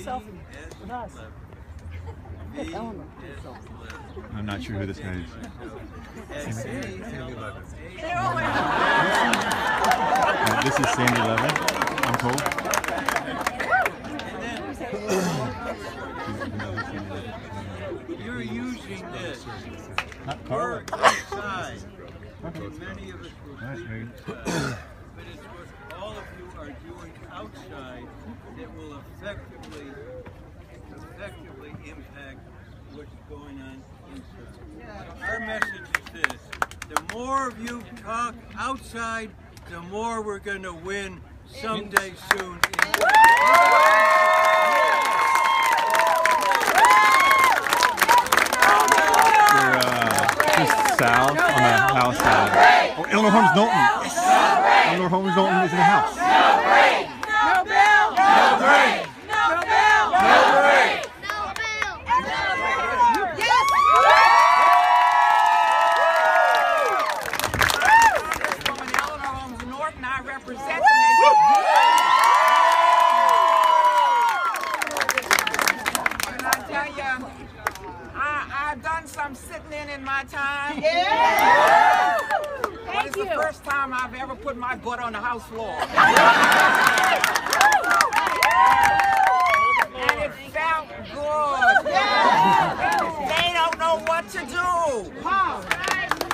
a selfie V with us. as V as I'm not sure who this guy is. as this is Sandy Levin. I'm Cole. You're using this. We're inside. And many of us will All right, sleep inside. But it's what all of you are doing outside that will effectively, effectively impact what's going on inside. Our message is this. The more of you talk outside, the more we're going to win someday soon. South on the house side. Oh, Eleanor Holmes Norton. Yes. Eleanor Holmes Norton is in the house. No bill. No break. No bill. No bill. Yes. Eleanor Holmes Norton, I represent the nation. And I tell you, I, I've done some sitting in in my time. Yeah. But it's the first time I've ever put my butt on the House floor. and it felt good. They don't know what to do.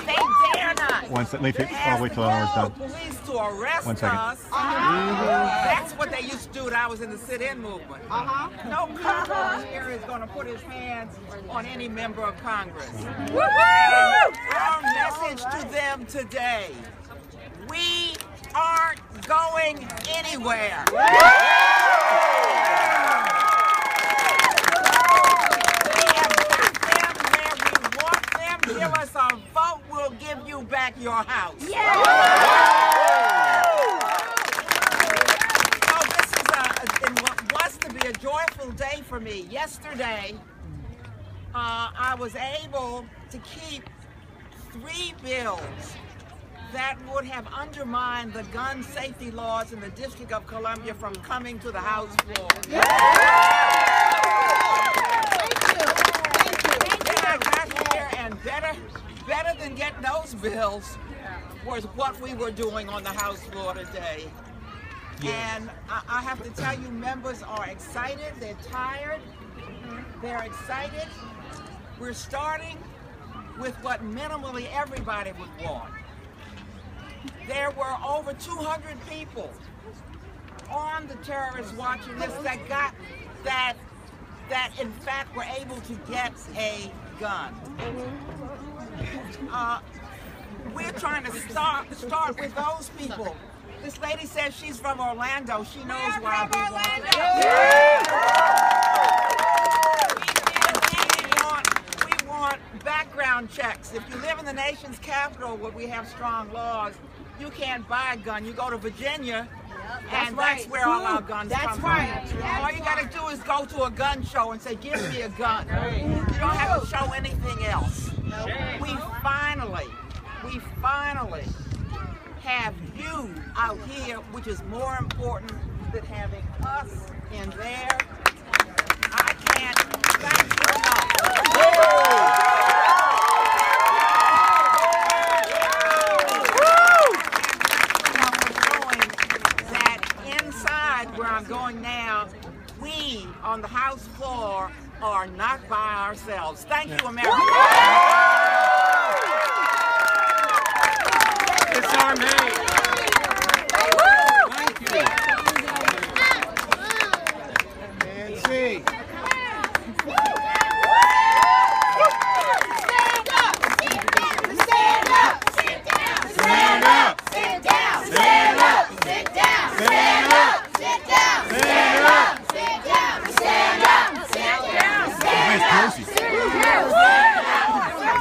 They dare not. One second. Let me fix. I'll Ask wait till Eleanor's done. police to arrest One second. us. That's what they used to do when I was in the sit-in movement. Uh-huh. No cop here is going to put his hands on any member of Congress. Our message to them today: We aren't going anywhere. We have got them where we want them. Give us a vote. We'll give you back your house. So this is a, in what was to be a joyful day for me. Yesterday, uh, I was able to keep three bills that would have undermined the gun safety laws in the District of Columbia from coming to the House floor. Thank you. Then I got here, and better, better than getting those bills was what we were doing on the House floor today. And I, I have to tell you, members are excited. They're tired. They're excited. We're starting with what minimally everybody would want. There were over 200 people on the terrorist watching list that got that that in fact were able to get a gun. Uh, we're trying to start start with those people. This lady says she's from Orlando. She knows why we want. We want, we want background checks. If you live in the nation's capital where we have strong laws, you can't buy a gun. You go to Virginia, and that's where all our guns That's come right. from. All you got to do is go to a gun show and say, "Give me a gun." You don't have to show anything else. We finally, we finally have you out here, which is more important than having us in there. I can't thank you enough. that inside where I'm going now, we on the House floor are not by ourselves. Thank you, America. It's our mate. Thank you. Nancy. Pelosi.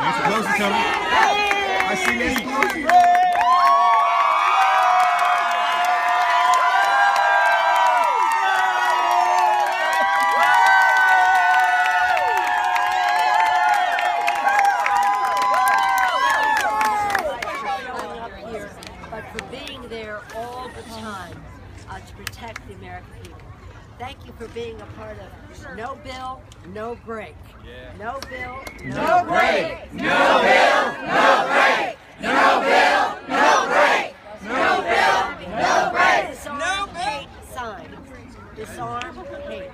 Nancy Pelosi coming. I see Nancy Pelosi. showing up here, but for being there all the time uh, to protect the American people. Thank you for being a part of No Bill, No Break. No Bill, No, Break. No Bill, No Break. No Bill, No Break. No Bill, No Break. Disarm hate sign. Disarm hate.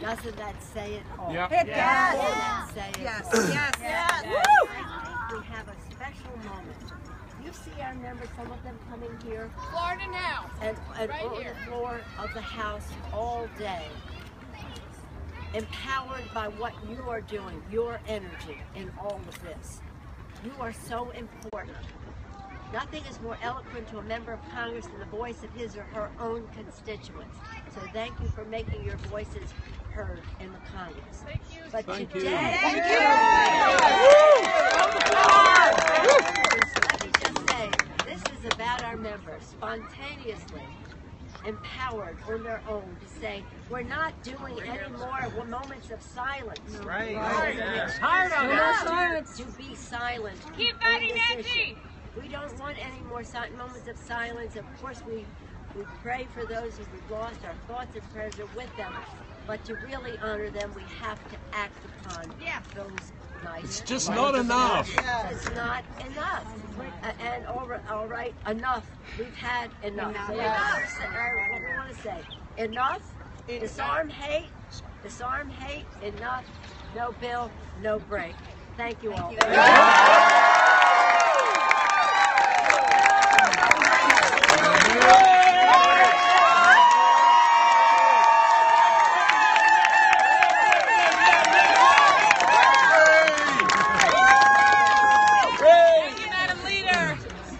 Doesn't that say it all? Yep. It does. Doesn't say it Yes, all? yes, yes. I think we have a special moment. You see our members, some of them coming here Florida now. and, and Right on here. the floor of the House all day, empowered by what you are doing, your energy in all of this. You are so important. Nothing is more eloquent to a member of Congress than the voice of his or her own constituents. So thank you for making your voices heard in the Congress. Thank you. But Thank you. today, Thank let me just say, this is about our members spontaneously empowered on their own to say, we're not doing any more moments of silence. Right. Tired of silence. To be silent. Keep fighting, this Nancy. We don't want any more si- moments of silence. Of course, we we pray for those who we've lost. Our thoughts and prayers are with them. But to really honor them, we have to act upon those nice. It's just not enough. It's not enough. A- And all, all right, enough. We've had enough. So enough. And I- What we want to say, enough. Disarm hate. Disarm hate. Enough. No bill. No break. Thank you all. Thank you, Madam Leader.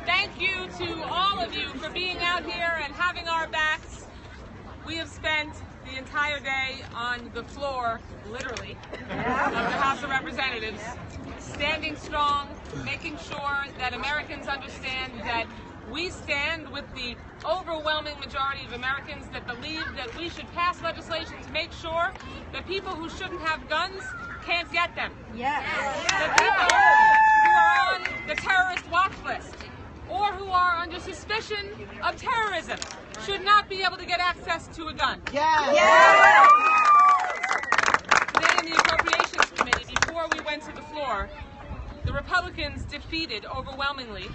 Thank you to all of you for being out here and having our backs. We have spent the entire day on the floor, literally, of the House of Representatives, standing strong, making sure that Americans understand that we stand with the overwhelming majority of Americans that believe that we should pass legislation to make sure that people who shouldn't have guns can't get them. The people who are on the terrorist watch list or who are under suspicion of terrorism should not be able to get access to a gun. Today in the Appropriations Committee, before we went to the floor, the Republicans defeated overwhelmingly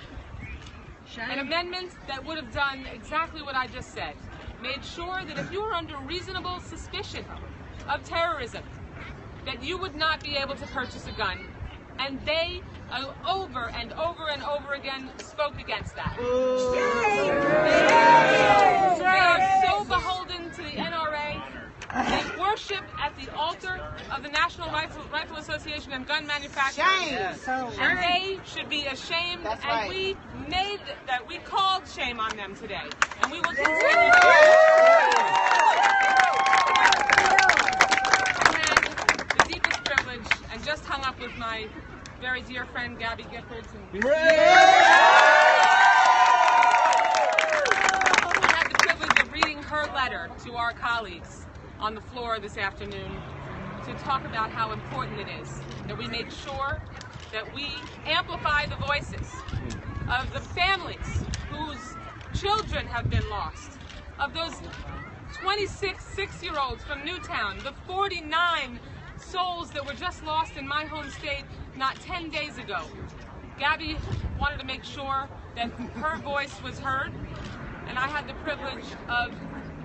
an amendment that would have done exactly what I just said. Made sure that if you were under reasonable suspicion of terrorism, that you would not be able to purchase a gun. And they, uh, over and over and over again, spoke against that. They are so beholden to the NRA. They worship at the altar of the National Rifle, Rifle Association and gun manufacturers. And they should be ashamed. and we made that. We called shame on them today, and we will continue. I had the deepest privilege, and just hung up with my very dear friend Gabby Giffords. And I had the privilege of reading her letter to our colleagues on the floor this afternoon to talk about how important it is that we make sure that we amplify the voices of the families whose children have been lost, of those 26 six year olds from Newtown, the 49 souls that were just lost in my home state not 10 days ago. Gabby wanted to make sure that her voice was heard, and I had the privilege of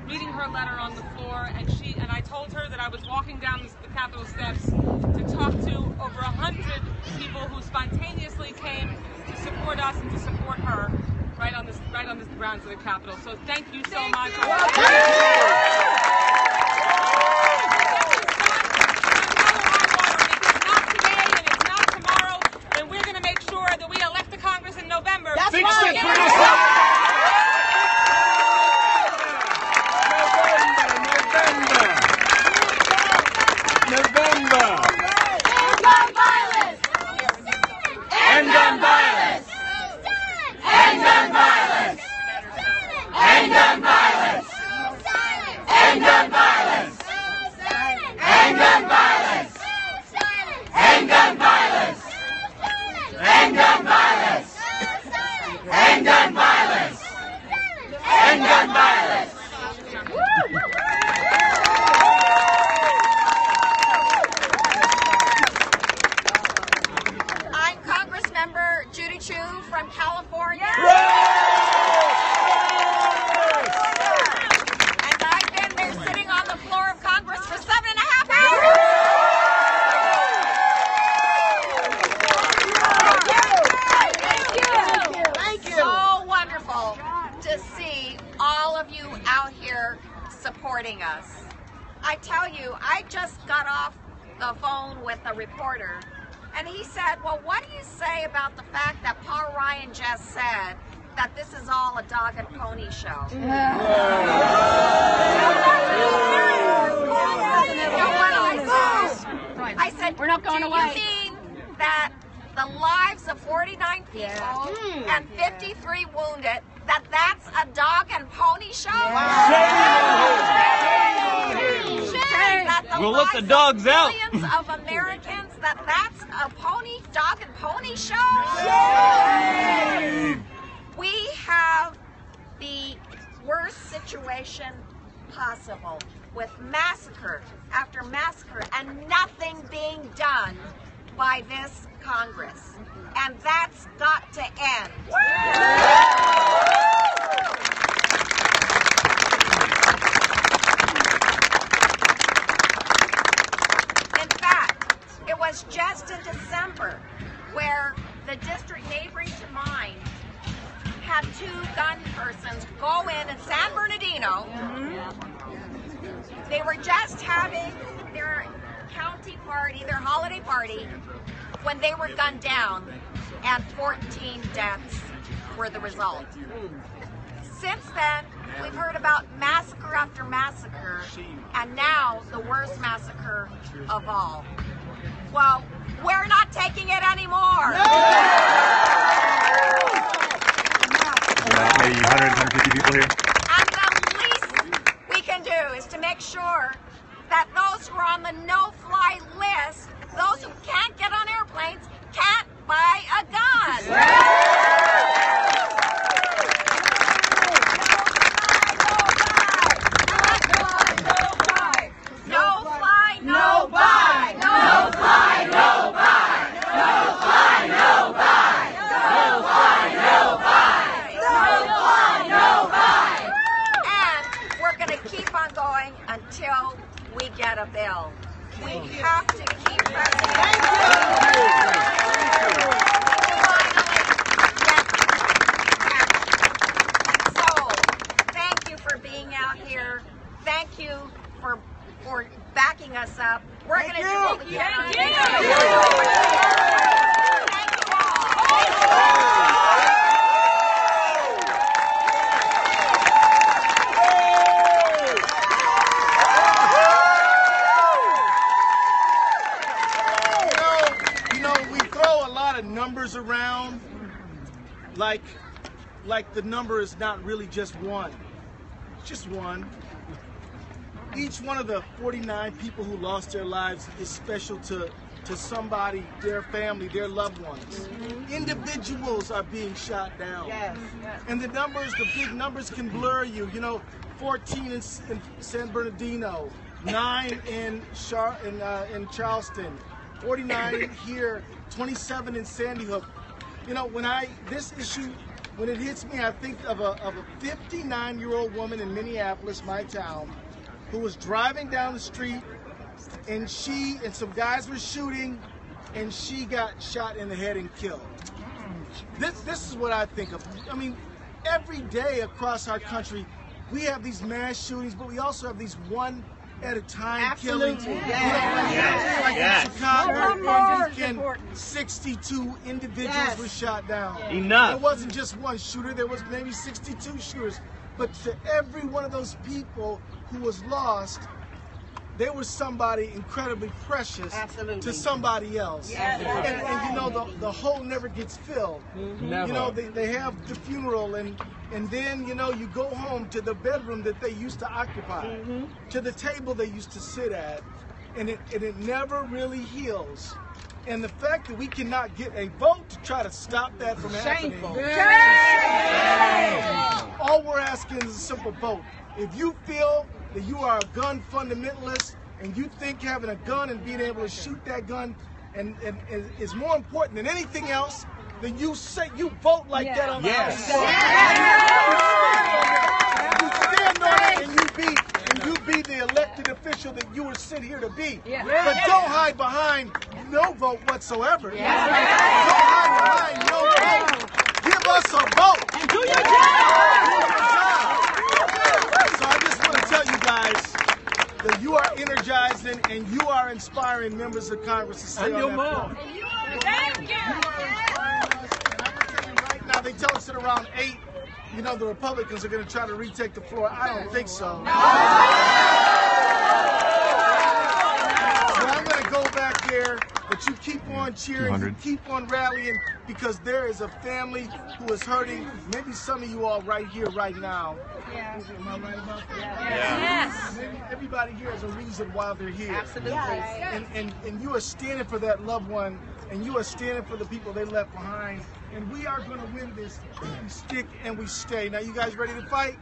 reading her letter on the floor, and she and I told her that I was walking down the Capitol steps to talk to over a hundred people who spontaneously came to support us and to support her right on this right on this grounds of the Capitol. So thank you so much. If dogs out. Millions of Americans, that that's a pony, dog and pony show? We have the worst situation possible with massacre after massacre and nothing being done by this Congress. And that's got to end. In fact, it was just in December where the district neighboring to mine had two gun persons go in in San Bernardino. Mm-hmm. They were just having their county party, their holiday party, when they were gunned down, and 14 deaths were the result. Since then, we've heard about massacre after massacre, and now the worst massacre of all. Well, we're not taking it anymore. About maybe 100, 150 people here. And the least we can do is to make sure that those who are on the no-fly list, those who can't get on airplanes, can't buy a gun. No fly, no buy. No fly, no buy. No fly, no buy. No fly, no buy. No fly, no buy. And we're going to keep on going until we get a bill. We have to keep pressing. So, thank you for being out here. Thank you for for backing us up. We're going to do what we can. Thank you all. You know, you know, we throw a lot of numbers around, like, like the number is not really just one. It's just one. Each one of the 49 people who lost their lives is special to to somebody, their family, their loved ones. Individuals are being shot down. And the numbers, the big numbers can blur you. You know, 14 in, in San Bernardino, 9 in, Char- in, uh, in Charleston, 49 here, 27 in Sandy Hook. You know, when I, this issue, when it hits me, I think of a, of a 59 year old woman in Minneapolis, my town, who was driving down the street and she and some guys were shooting and she got shot in the head and killed. This this is what I think of. I mean, every day across our country, we have these mass shootings, but we also have these one at a time killings. Absolutely, You know, yes. like, like Yes. in Chicago, One more weekend, 62 individuals Yes. were shot down. Enough. It wasn't just one shooter, there was maybe 62 shooters. But to every one of those people who was lost, they were somebody incredibly precious Absolutely. to somebody else. Yes. And, and you know, the, the hole never gets filled. Never. You know, they, they have the funeral and and then, you know, you go home to the bedroom that they used to occupy, mm-hmm. to the table they used to sit at, and it, and it never really heals. And the fact that we cannot get a vote to try to stop that from Shameful. happening. All we're asking is a simple vote. If you feel that you are a gun fundamentalist and you think having a gun and being able to shoot that gun and, and, and is more important than anything else, then you say you vote like that on the Yes. House. You stand on it and you be and you be the elected official that you were sent here to be. But don't hide behind no vote whatsoever. Don't hide behind no vote. Give us a vote. And do your job. So I just want to tell you guys that you are energizing and you are inspiring members of Congress to stay And on your that mom. floor. Thank you. Right now, they tell us at around eight, you know, the Republicans are going to try to retake the floor. I don't think so. But I'm going to go back there, but you keep on cheering, you keep on rallying, because there is a family who is hurting. Maybe some of you all right here, right now. Yeah. Am I right about that? Yes. Maybe everybody here has a reason why they're here. Absolutely. And, and, and you are standing for that loved one, and you are standing for the people they left behind. And we are going to win this. We stick and we stay. Now, you guys ready to fight?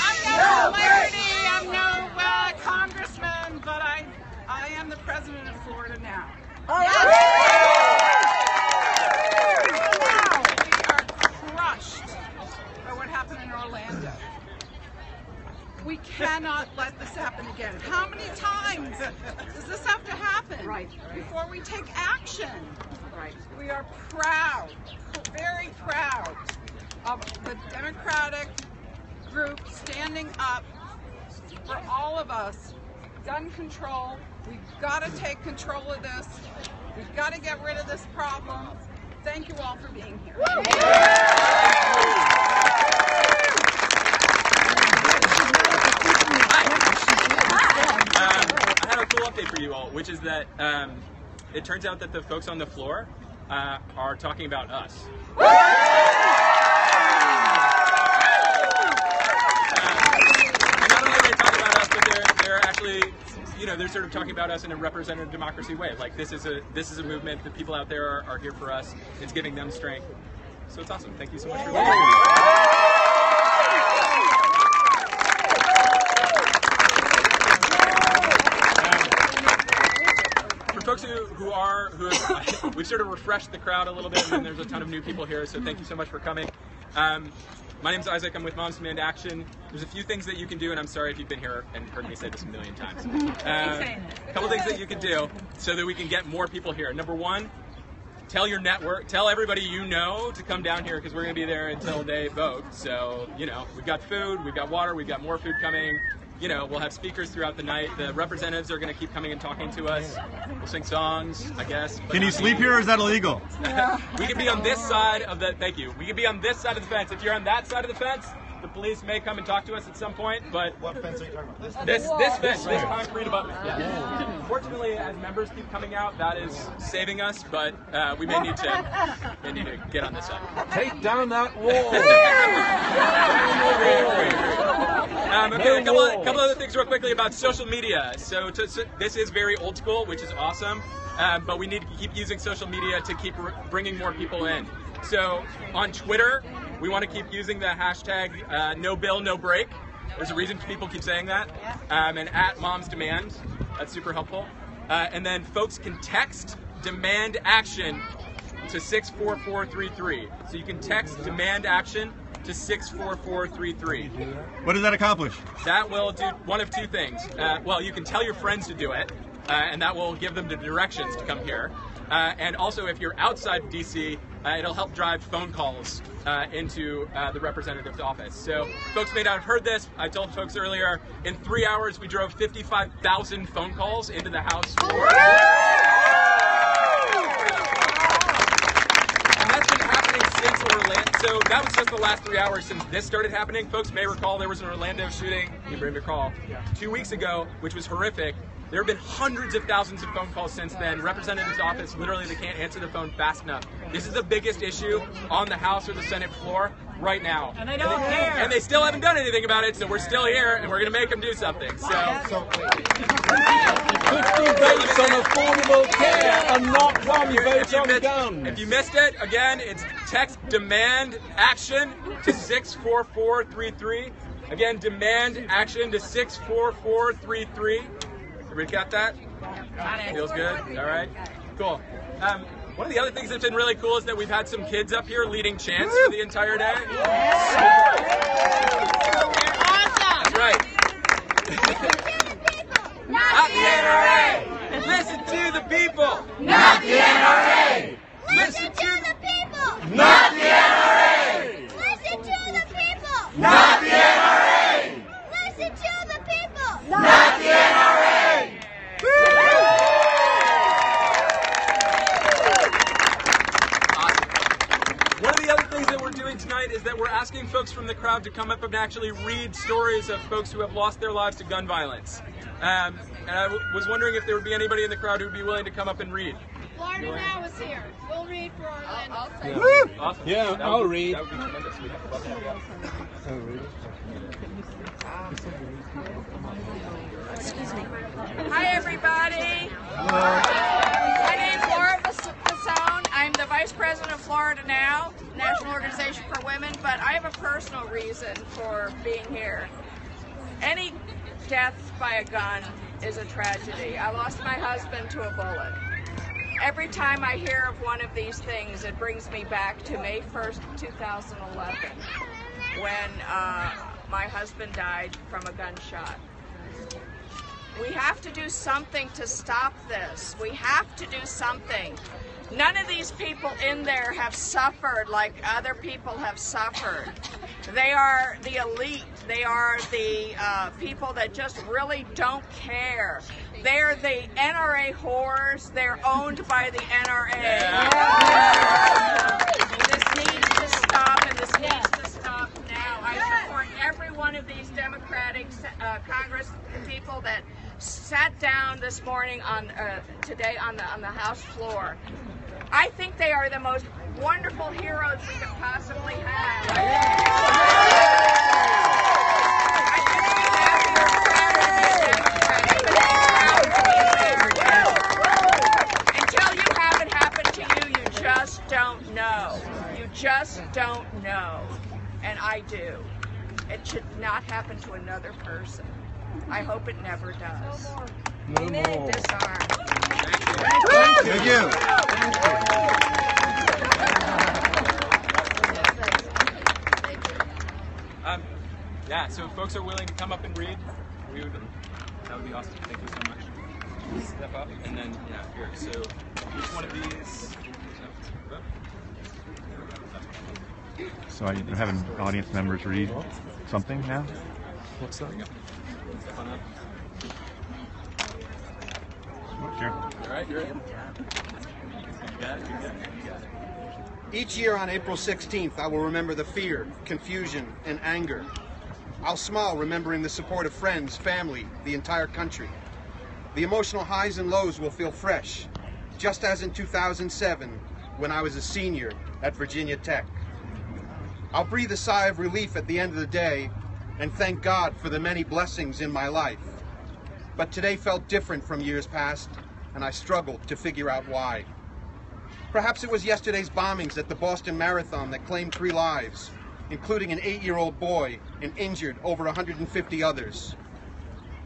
I'm no lady, I'm no uh, congressman, but I, I am the president of Florida now. We are crushed by what happened in Orlando. We cannot let this happen again. How many times does this have to happen Right. before we take action? Right. We are proud, very proud of the Democratic group standing up for all of us. Gun control, we've got to take control of this. We've got to get rid of this problem. Thank you all for being here. Update for you all, which is that um, it turns out that the folks on the floor uh, are talking about us. Um, and not only are they talking about us, but they're, they're actually, you know, they're sort of talking about us in a representative democracy way. Like this is a this is a movement. The people out there are, are here for us. It's giving them strength. So it's awesome. Thank you so much for being here. Um, folks who, who are who have, we've sort of refreshed the crowd a little bit and there's a ton of new people here so thank you so much for coming um, my name's isaac. I'm with moms demand action. There's a few things that you can do and i'm sorry if you've been here and heard me say this a million times. Um, a couple things that you can do so that we can get more people here. Number one tell your network tell everybody you know to come down here because we're going to be there until they vote. So you know we've got food we've got water we've got more food coming you know we'll have speakers throughout the night. The representatives are going to keep coming and talking to us. We'll sing songs i guess Can you sleep here or is that illegal? we can be on this side of the thank you. We can be on this side of the fence. If you're on that side of the fence the police may come and talk to us at some point but What fence are you talking about? this this fence, this concrete abutment. Yeah. Fortunately, as members keep coming out, that is saving us. But uh, we may need to may need to get on this side. Take down that wall. Um, okay, a couple, of, couple other things real quickly about social media. So, to, so this is very old school, which is awesome. Um, but we need to keep using social media to keep r- bringing more people in. So on Twitter, we want to keep using the hashtag uh, No Bill No Break. There's a reason people keep saying that. Um, and at Mom's Demand, that's super helpful. Uh, and then folks can text demand action to 64433. So you can text demand action to 64433. What does that accomplish? That will do one of two things. Uh, well, you can tell your friends to do it, uh, and that will give them the directions to come here. Uh, and also, if you're outside of DC, uh, it'll help drive phone calls uh, into uh, the representative's office. So, folks may not have heard this. I told folks earlier, in three hours, we drove 55,000 phone calls into the House. And that's been happening since Orlando. So that was just the last three hours since this started happening. Folks may recall there was an Orlando shooting. You may recall two weeks ago, which was horrific. There have been hundreds of thousands of phone calls since then. Representative's office literally they can't answer the phone fast enough. This is the biggest issue on the House or the Senate floor right now. And they don't care. And they still haven't done anything about it, so we're still here and we're gonna make them do something. So. 50 votes on affordable care and not one If vote on missed- guns. If you missed it, again, it's text demand action to 64433. Again, demand action to 64433. Got that? Feels good? All right. Cool. Um, One of the other things that's been really cool is that we've had some kids up here leading chants for the entire day. That's right. Not the NRA! Listen to the people! Not the NRA! Listen to the people! Not the NRA! Listen to the people! Not the NRA! Listen to the people! Not the NRA! One of the other things that we're doing tonight is that we're asking folks from the crowd to come up and actually read stories of folks who have lost their lives to gun violence. Um, and I w- was wondering if there would be anybody in the crowd who would be willing to come up and read. Florida Now is here. We'll read for Orlando. Awesome. Yeah, That would I'll be- read. That would be tremendous. We'd love to have that. Hi, everybody. My name's Laura Fasone. I'm the Vice President of Florida Now, National Organization for Women, but I have a personal reason for being here. Any death by a gun is a tragedy. I lost my husband to a bullet. Every time I hear of one of these things, it brings me back to May 1st, 2011, when uh, my husband died from a gunshot. We have to do something to stop this. We have to do something. None of these people in there have suffered like other people have suffered. They are the elite. They are the uh, people that just really don't care. They're the NRA whores. They're owned by the NRA. This needs to stop, and this needs to stop now. I support every one of these Democratic uh, Congress people that sat down this morning on uh, today on the on the House floor. I think they are the most wonderful heroes we could possibly have. Until you have it happen to you, you just don't know. You just don't know. And I do. It should not happen to another person. I hope it never does. No more. Disarm. Thank you. Thank you. Um, yeah, so if folks are willing to come up and read, we would, that would be awesome. Thank you so much. Step up, and then, yeah, here. So each one of these. So are you having audience members read something now? What's that? Each year on April 16th, I will remember the fear, confusion, and anger. I'll smile remembering the support of friends, family, the entire country. The emotional highs and lows will feel fresh, just as in 2007 when I was a senior at Virginia Tech. I'll breathe a sigh of relief at the end of the day and thank God for the many blessings in my life. But today felt different from years past, and I struggled to figure out why. Perhaps it was yesterday's bombings at the Boston Marathon that claimed three lives, including an eight year old boy and injured over 150 others.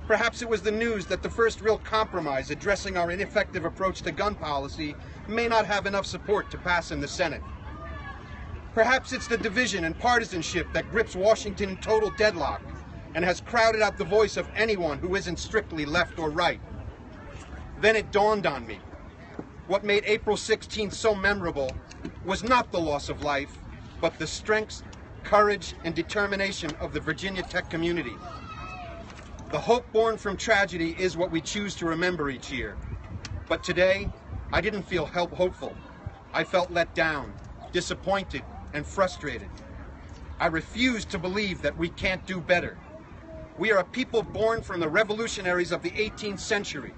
Perhaps it was the news that the first real compromise addressing our ineffective approach to gun policy may not have enough support to pass in the Senate. Perhaps it's the division and partisanship that grips Washington in total deadlock and has crowded out the voice of anyone who isn't strictly left or right. Then it dawned on me. What made April 16th so memorable was not the loss of life, but the strength, courage, and determination of the Virginia Tech community. The hope born from tragedy is what we choose to remember each year. But today, I didn't feel help hopeful. I felt let down, disappointed, and frustrated. I refuse to believe that we can't do better. We are a people born from the revolutionaries of the 18th century,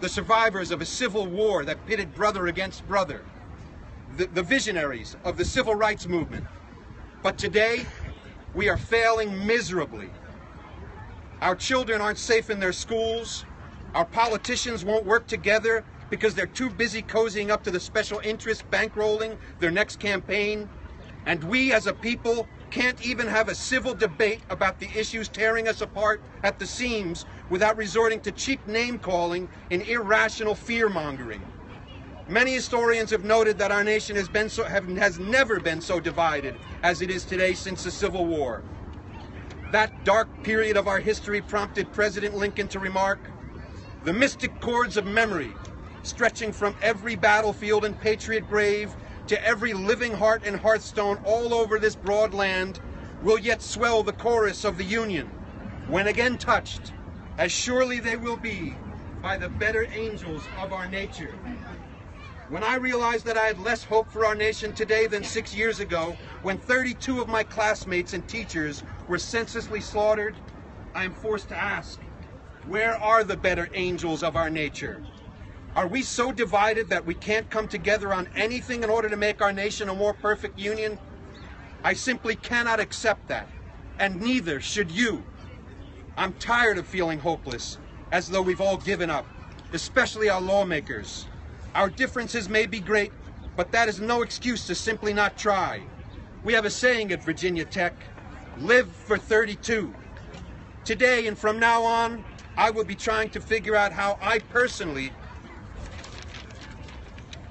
the survivors of a civil war that pitted brother against brother, the, the visionaries of the civil rights movement. But today, we are failing miserably. Our children aren't safe in their schools. Our politicians won't work together because they're too busy cozying up to the special interest bankrolling their next campaign. And we as a people can't even have a civil debate about the issues tearing us apart at the seams without resorting to cheap name calling and irrational fear mongering. Many historians have noted that our nation has, been so, have, has never been so divided as it is today since the Civil War. That dark period of our history prompted President Lincoln to remark, the mystic cords of memory, stretching from every battlefield and patriot grave to every living heart and hearthstone all over this broad land, will yet swell the chorus of the Union, when again touched, as surely they will be by the better angels of our nature. When I realized that I had less hope for our nation today than six years ago, when 32 of my classmates and teachers were senselessly slaughtered, I am forced to ask, where are the better angels of our nature? Are we so divided that we can't come together on anything in order to make our nation a more perfect union? I simply cannot accept that, and neither should you. I'm tired of feeling hopeless, as though we've all given up, especially our lawmakers. Our differences may be great, but that is no excuse to simply not try. We have a saying at Virginia Tech, live for 32. Today and from now on, I will be trying to figure out how I personally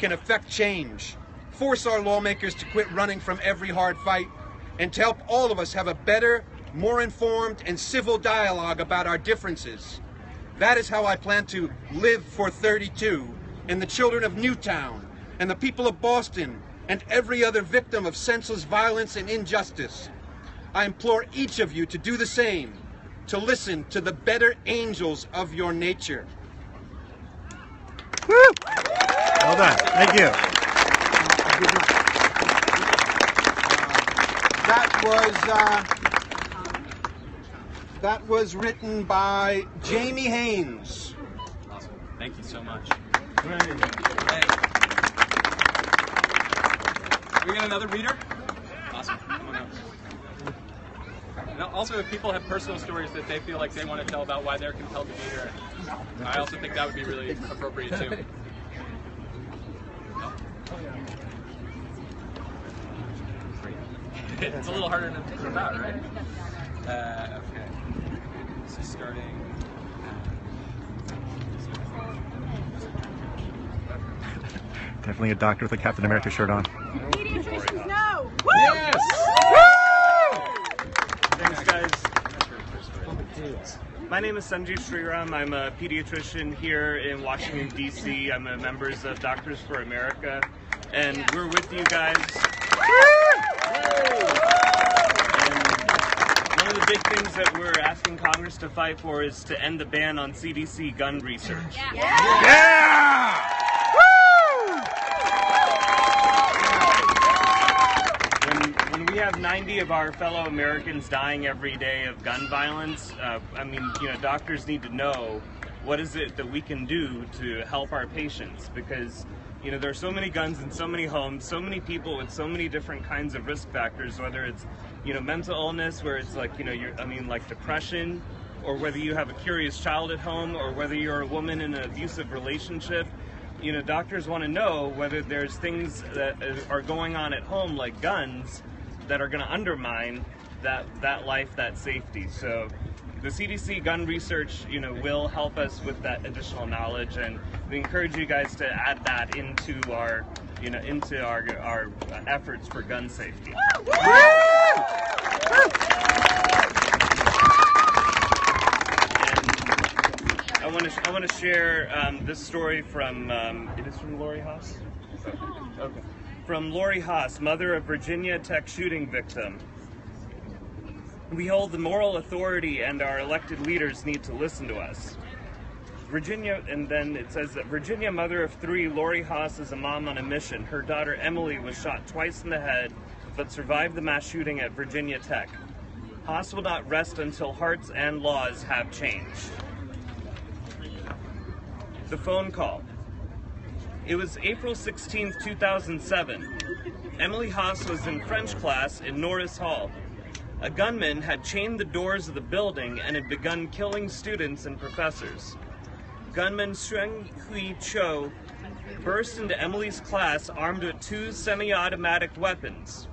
can affect change, force our lawmakers to quit running from every hard fight, and to help all of us have a better, more informed, and civil dialogue about our differences. That is how I plan to live for 32 and the children of Newtown and the people of Boston and every other victim of senseless violence and injustice. I implore each of you to do the same, to listen to the better angels of your nature. Well done. Thank you. That was uh, that was written by Jamie Haynes. Awesome. Thank you so much. Right. We got another reader? Awesome. Come on up. And also, if people have personal stories that they feel like they want to tell about why they're compelled to be here, I also think that would be really appropriate too. It's a little harder to think about, right? Uh, okay. So starting. Definitely a doctor with a Captain America shirt on. Pediatricians know. Yes! Thanks, guys. My name is Sanjeev Sriram. I'm a pediatrician here in Washington, D.C. I'm a member of Doctors for America, and we're with you guys. And one of the big things that we're asking Congress to fight for is to end the ban on CDC gun research. Yeah! when, when we have 90 of our fellow Americans dying every day of gun violence, uh, I mean, you know, doctors need to know what is it that we can do to help our patients because, you know, there are so many guns in so many homes, so many people with so many different kinds of risk factors, whether it's, you know, mental illness, where it's like, you know, you're, I mean, like depression, or whether you have a curious child at home, or whether you're a woman in an abusive relationship you know, doctors want to know whether there's things that are going on at home, like guns, that are going to undermine that that life, that safety. So, the CDC gun research, you know, will help us with that additional knowledge, and we encourage you guys to add that into our, you know, into our our efforts for gun safety. I want to I want to share um, this story from um, it is from Lori Haas. Okay. From Lori Haas, mother of Virginia Tech shooting victim. We hold the moral authority, and our elected leaders need to listen to us. Virginia, and then it says that Virginia, mother of three, Lori Haas is a mom on a mission. Her daughter Emily was shot twice in the head, but survived the mass shooting at Virginia Tech. Haas will not rest until hearts and laws have changed the phone call. It was April 16, 2007. Emily Haas was in French class in Norris Hall. A gunman had chained the doors of the building and had begun killing students and professors. Gunman Xuan Hui Cho burst into Emily's class armed with two semi-automatic weapons.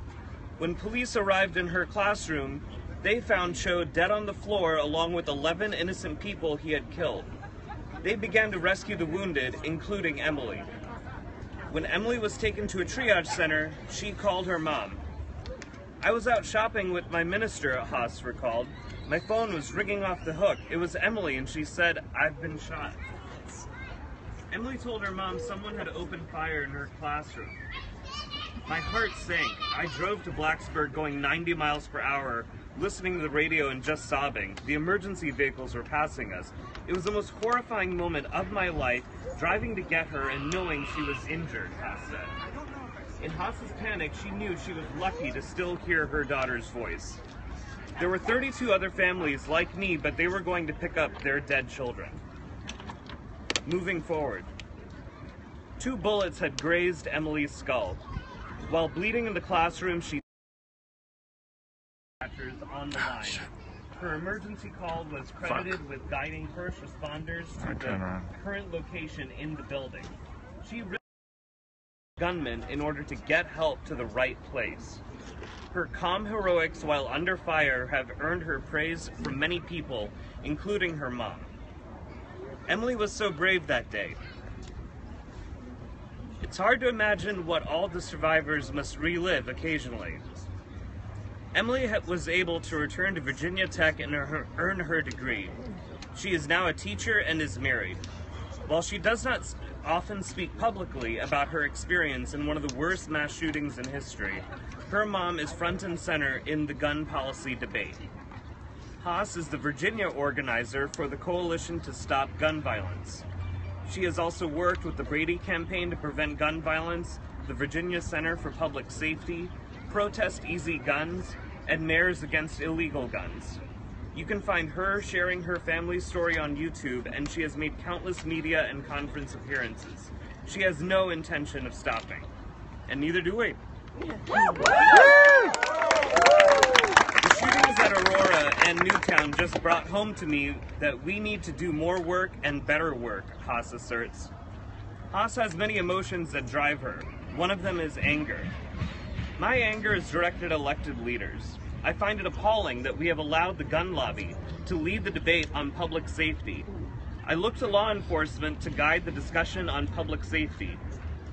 When police arrived in her classroom, they found Cho dead on the floor along with 11 innocent people he had killed. They began to rescue the wounded, including Emily. When Emily was taken to a triage center, she called her mom. I was out shopping with my minister, Haas recalled. My phone was ringing off the hook. It was Emily, and she said, I've been shot. Emily told her mom someone had opened fire in her classroom. My heart sank. I drove to Blacksburg going 90 miles per hour, listening to the radio and just sobbing. The emergency vehicles were passing us. It was the most horrifying moment of my life, driving to get her and knowing she was injured, Haas said. In Haas's panic, she knew she was lucky to still hear her daughter's voice. There were 32 other families like me, but they were going to pick up their dead children. Moving forward, two bullets had grazed Emily's skull. While bleeding in the classroom, she on the line. Her emergency call was credited with guiding first responders to the current location in the building. She gunmen in order to get help to the right place. Her calm heroics while under fire have earned her praise from many people, including her mom. Emily was so brave that day. It's hard to imagine what all the survivors must relive occasionally. Emily was able to return to Virginia Tech and earn her degree. She is now a teacher and is married. While she does not s- often speak publicly about her experience in one of the worst mass shootings in history, her mom is front and center in the gun policy debate. Haas is the Virginia organizer for the Coalition to Stop Gun Violence. She has also worked with the Brady Campaign to Prevent Gun Violence, the Virginia Center for Public Safety, Protest Easy Guns, and Mayors Against Illegal Guns. You can find her sharing her family's story on YouTube, and she has made countless media and conference appearances. She has no intention of stopping, and neither do we. The shootings at Aurora and Newtown just brought home to me that we need to do more work and better work, Haas asserts. Haas has many emotions that drive her. One of them is anger. My anger is directed at elected leaders. I find it appalling that we have allowed the gun lobby to lead the debate on public safety. I look to law enforcement to guide the discussion on public safety.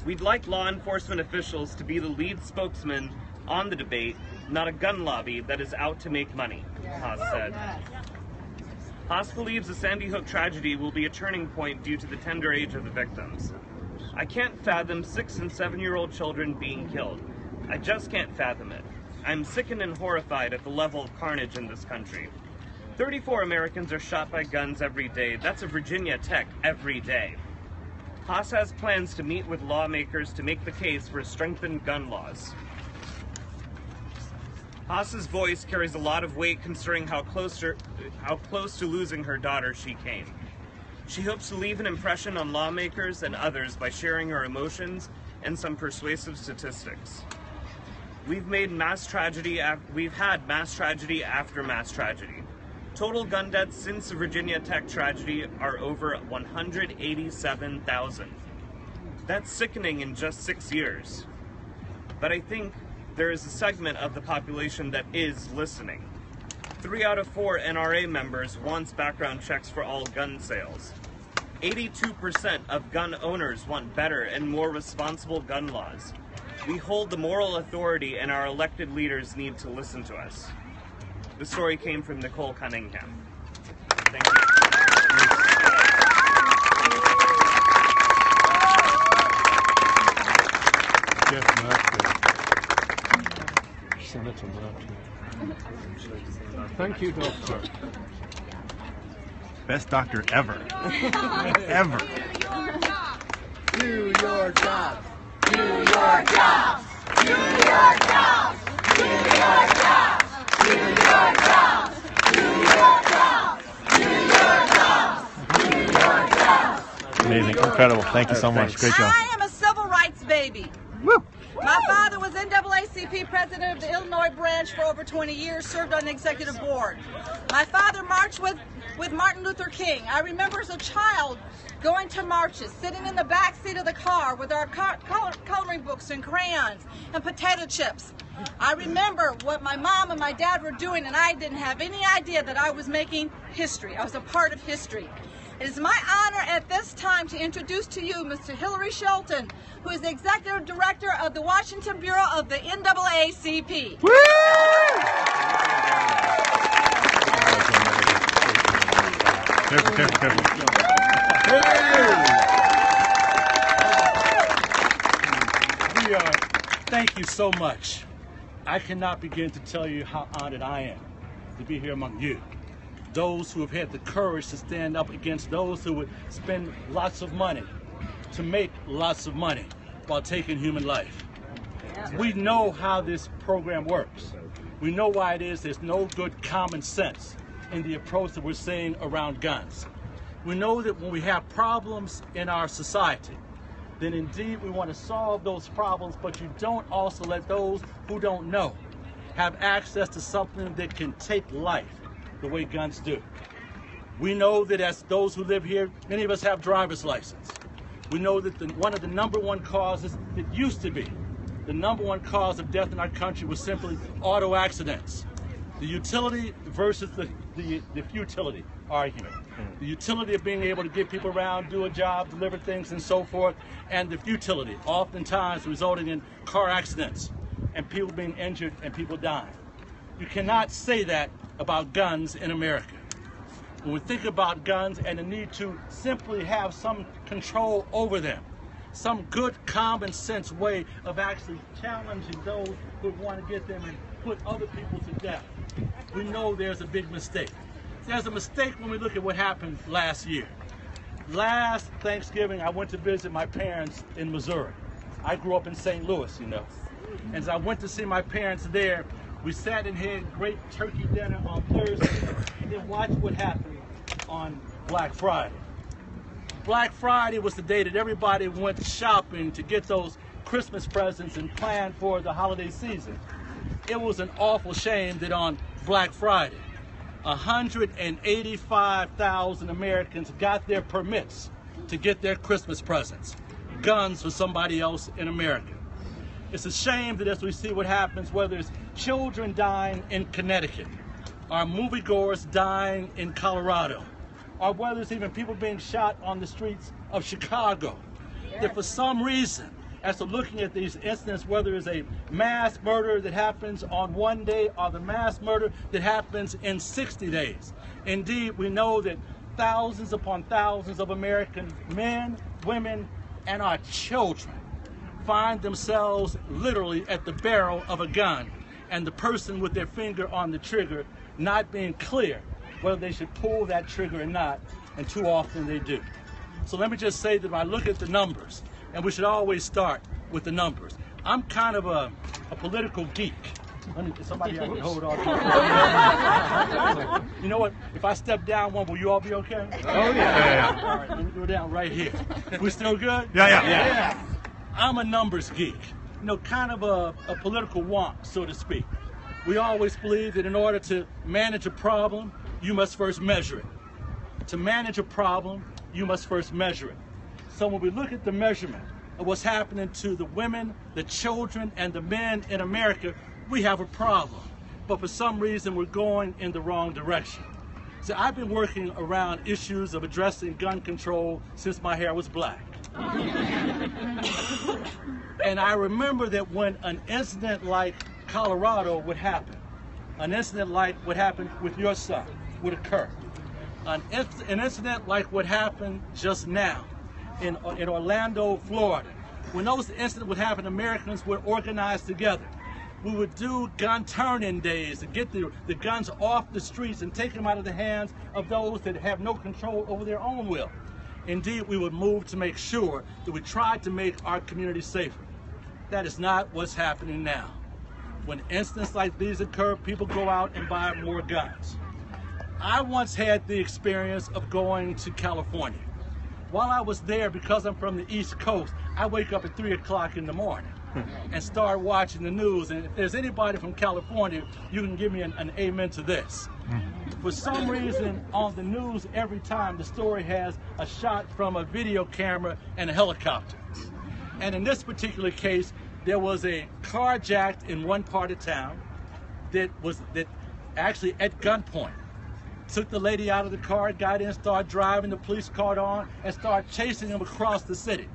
We'd like law enforcement officials to be the lead spokesman on the debate, not a gun lobby that is out to make money, Haas said. Haas believes the Sandy Hook tragedy will be a turning point due to the tender age of the victims. I can't fathom six and seven year old children being killed. I just can't fathom it. I'm sickened and horrified at the level of carnage in this country. 34 Americans are shot by guns every day. That's a Virginia Tech every day. Haas has plans to meet with lawmakers to make the case for strengthened gun laws. Haas's voice carries a lot of weight considering how close, to, how close to losing her daughter she came. She hopes to leave an impression on lawmakers and others by sharing her emotions and some persuasive statistics. We've made mass tragedy. We've had mass tragedy after mass tragedy. Total gun deaths since the Virginia Tech tragedy are over 187,000. That's sickening in just six years. But I think there is a segment of the population that is listening. Three out of four NRA members wants background checks for all gun sales. 82% of gun owners want better and more responsible gun laws. We hold the moral authority, and our elected leaders need to listen to us. The story came from Nicole Cunningham. Thank you. Jeff Murphy. Senator Murphy. Thank you, Doctor. Best doctor ever. ever. Do your job. Do your. Do your. Do your. Do your. Do your. Do your. Do your. Amazing. Incredible. Thank you so much. Great job. I am a civil rights baby. My father was NAACP president of the Illinois branch for over 20 years, served on the executive board. My father marched with, with Martin Luther King. I remember as a child going to marches, sitting in the back seat of the car with our coloring books and crayons and potato chips. I remember what my mom and my dad were doing, and I didn't have any idea that I was making history. I was a part of history. It is my honor at this time to introduce to you Mr. Hilary Shelton, who is the Executive Director of the Washington Bureau of the NAACP. Are, uh, thank you so much. I cannot begin to tell you how honored I am to be here among you. Those who have had the courage to stand up against those who would spend lots of money to make lots of money while taking human life. We know how this program works. We know why it is there's no good common sense in the approach that we're seeing around guns. We know that when we have problems in our society, then indeed we want to solve those problems, but you don't also let those who don't know have access to something that can take life the way guns do. We know that as those who live here, many of us have driver's license. We know that the, one of the number one causes that used to be the number one cause of death in our country was simply auto accidents. The utility versus the, the, the futility argument. Hmm. The utility of being able to get people around, do a job, deliver things, and so forth, and the futility, oftentimes resulting in car accidents and people being injured and people dying. You cannot say that about guns in America. When we think about guns and the need to simply have some control over them, some good common sense way of actually challenging those who want to get them and put other people to death, we know there's a big mistake. There's a mistake when we look at what happened last year. Last Thanksgiving, I went to visit my parents in Missouri. I grew up in St. Louis, you know. And as I went to see my parents there, we sat and had great turkey dinner on Thursday, and then watched what happened on Black Friday. Black Friday was the day that everybody went shopping to get those Christmas presents and plan for the holiday season. It was an awful shame that on Black Friday, 185,000 Americans got their permits to get their Christmas presents, guns for somebody else in America. It's a shame that as we see what happens, whether it's children dying in Connecticut, or moviegoers dying in Colorado, or whether it's even people being shot on the streets of Chicago, that for some reason, as to looking at these incidents, whether it's a mass murder that happens on one day or the mass murder that happens in 60 days. Indeed, we know that thousands upon thousands of American men, women, and our children find themselves literally at the barrel of a gun and the person with their finger on the trigger not being clear whether they should pull that trigger or not, and too often they do. So let me just say that I look at the numbers, and we should always start with the numbers. I'm kind of a, a political geek. Me, somebody can hold on. you know what? If I step down one, will you all be okay? Oh, yeah. All right, let me go down right here. We still good? Yeah, yeah. Yeah. I'm a numbers geek. You know, kind of a, a political wonk, so to speak. We always believe that in order to manage a problem, you must first measure it. To manage a problem, you must first measure it. So when we look at the measurement of what's happening to the women, the children, and the men in America, we have a problem. But for some reason, we're going in the wrong direction. So I've been working around issues of addressing gun control since my hair was black. and I remember that when an incident like Colorado would happen, an incident like what happened with your son would occur, an, an incident like what happened just now in, in Orlando, Florida, when those incidents would happen, Americans would organize together. We would do gun turn-in days to get the, the guns off the streets and take them out of the hands of those that have no control over their own will. Indeed, we would move to make sure that we tried to make our community safer. That is not what's happening now. When incidents like these occur, people go out and buy more guns. I once had the experience of going to California. While I was there, because I'm from the East Coast, I wake up at 3 o'clock in the morning and start watching the news. And if there's anybody from California, you can give me an, an amen to this. Mm-hmm. For some reason, on the news, every time the story has a shot from a video camera and a helicopter. And in this particular case, there was a carjacked in one part of town that was that actually at gunpoint. took the lady out of the car, got in, started driving the police car on, and started chasing him across the city.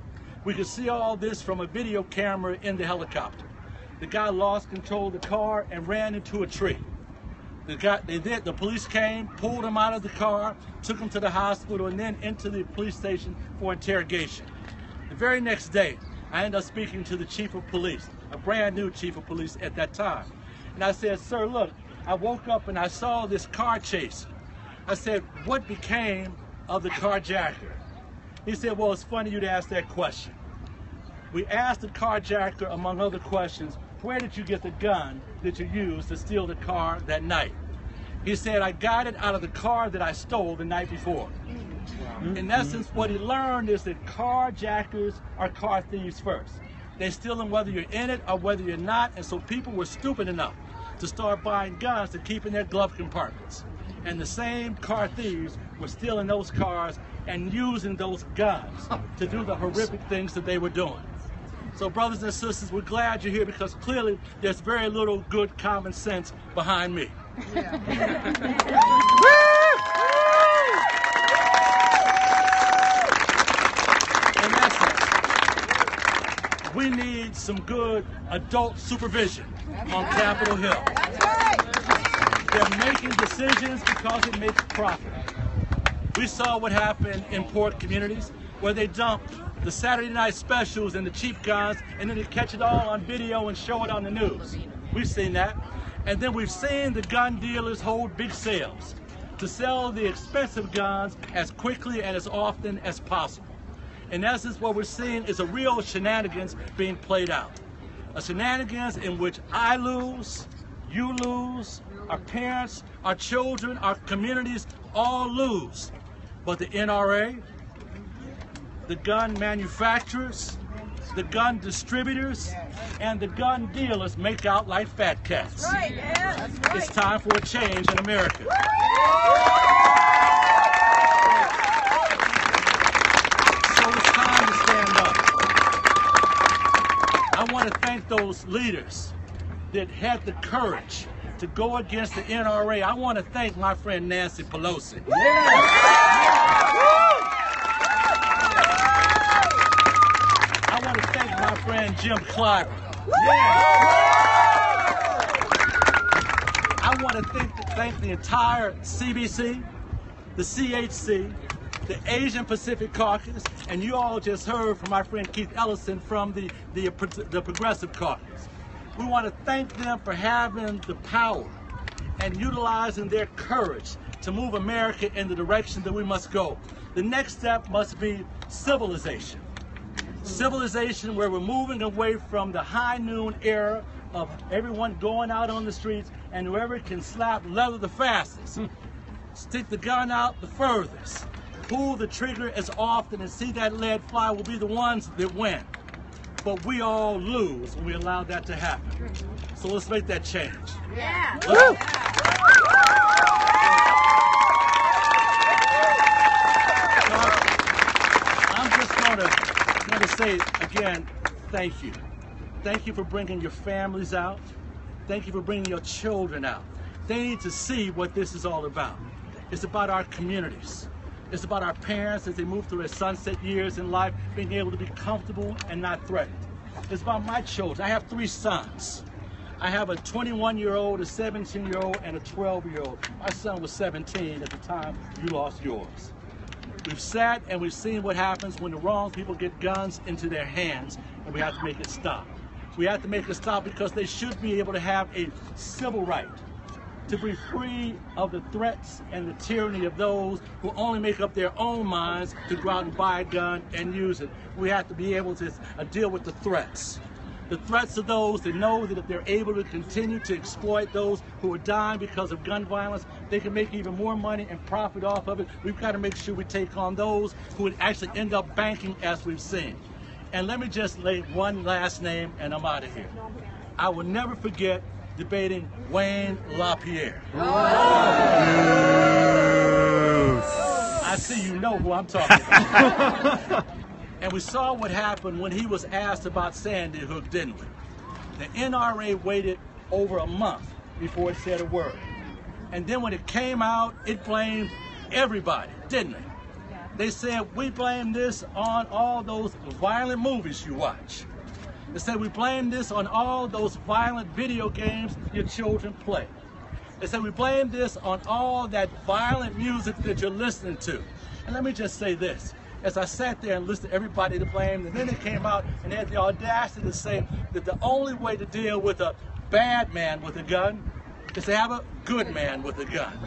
We could see all this from a video camera in the helicopter. The guy lost control of the car and ran into a tree. The guy, they did. The police came, pulled him out of the car, took him to the hospital, and then into the police station for interrogation. The very next day, I ended up speaking to the chief of police, a brand new chief of police at that time. And I said, Sir, look, I woke up and I saw this car chase. I said, What became of the carjacker? He said, Well, it's funny you'd ask that question. We asked the carjacker, among other questions, where did you get the gun that you used to steal the car that night? He said, I got it out of the car that I stole the night before. Hmm? In essence, what he learned is that carjackers are car thieves first. They steal them whether you're in it or whether you're not, and so people were stupid enough to start buying guns to keep in their glove compartments. And the same car thieves were stealing those cars and using those guns to do the horrific things that they were doing. So, brothers and sisters, we're glad you're here because clearly there's very little good common sense behind me. In essence, we need some good adult supervision on Capitol Hill. They're making decisions because it makes profit. We saw what happened in poor communities where they dump the Saturday night specials and the cheap guns and then they catch it all on video and show it on the news. We've seen that. And then we've seen the gun dealers hold big sales to sell the expensive guns as quickly and as often as possible. In essence, what we're seeing is a real shenanigans being played out. A shenanigans in which I lose, you lose, our parents, our children, our communities all lose. But the NRA, the gun manufacturers, the gun distributors, and the gun dealers make out like fat cats. Right, yeah, right. It's time for a change in America. So it's time to stand up. I want to thank those leaders that had the courage to go against the NRA. I want to thank my friend Nancy Pelosi. I want to thank my friend Jim Clyburn. I want to thank, thank the entire CBC, the CHC, the Asian Pacific Caucus, and you all just heard from my friend Keith Ellison from the, the, the Progressive Caucus. We want to thank them for having the power and utilizing their courage to move America in the direction that we must go. The next step must be civilization. Civilization where we're moving away from the high noon era of everyone going out on the streets and whoever can slap leather the fastest, stick the gun out the furthest, pull the trigger as often and see that lead fly will be the ones that win. But we all lose when we allow that to happen. So let's make that change. Yeah. Let's- I'm just gonna, gonna say again, thank you. Thank you for bringing your families out. Thank you for bringing your children out. They need to see what this is all about. It's about our communities. It's about our parents as they move through their sunset years in life, being able to be comfortable and not threatened. It's about my children. I have three sons. I have a 21 year old, a 17 year old, and a 12 year old. My son was 17 at the time you lost yours. We've sat and we've seen what happens when the wrong people get guns into their hands, and we have to make it stop. We have to make it stop because they should be able to have a civil right to be free of the threats and the tyranny of those who only make up their own minds to go out and buy a gun and use it. We have to be able to uh, deal with the threats. The threats of those that know that if they're able to continue to exploit those who are dying because of gun violence, they can make even more money and profit off of it. We've got to make sure we take on those who would actually end up banking as we've seen. And let me just lay one last name and I'm out of here. I will never forget debating Wayne LaPierre. I see you know who I'm talking about. and we saw what happened when he was asked about Sandy Hook, didn't we? The NRA waited over a month before it said a word. And then when it came out, it blamed everybody, didn't it? They said, we blame this on all those violent movies you watch. They said, we blame this on all those violent video games your children play. They said, we blame this on all that violent music that you're listening to. And let me just say this. As I sat there and listened everybody to blame, and then it came out and had the audacity to say that the only way to deal with a bad man with a gun is to have a good man with a gun.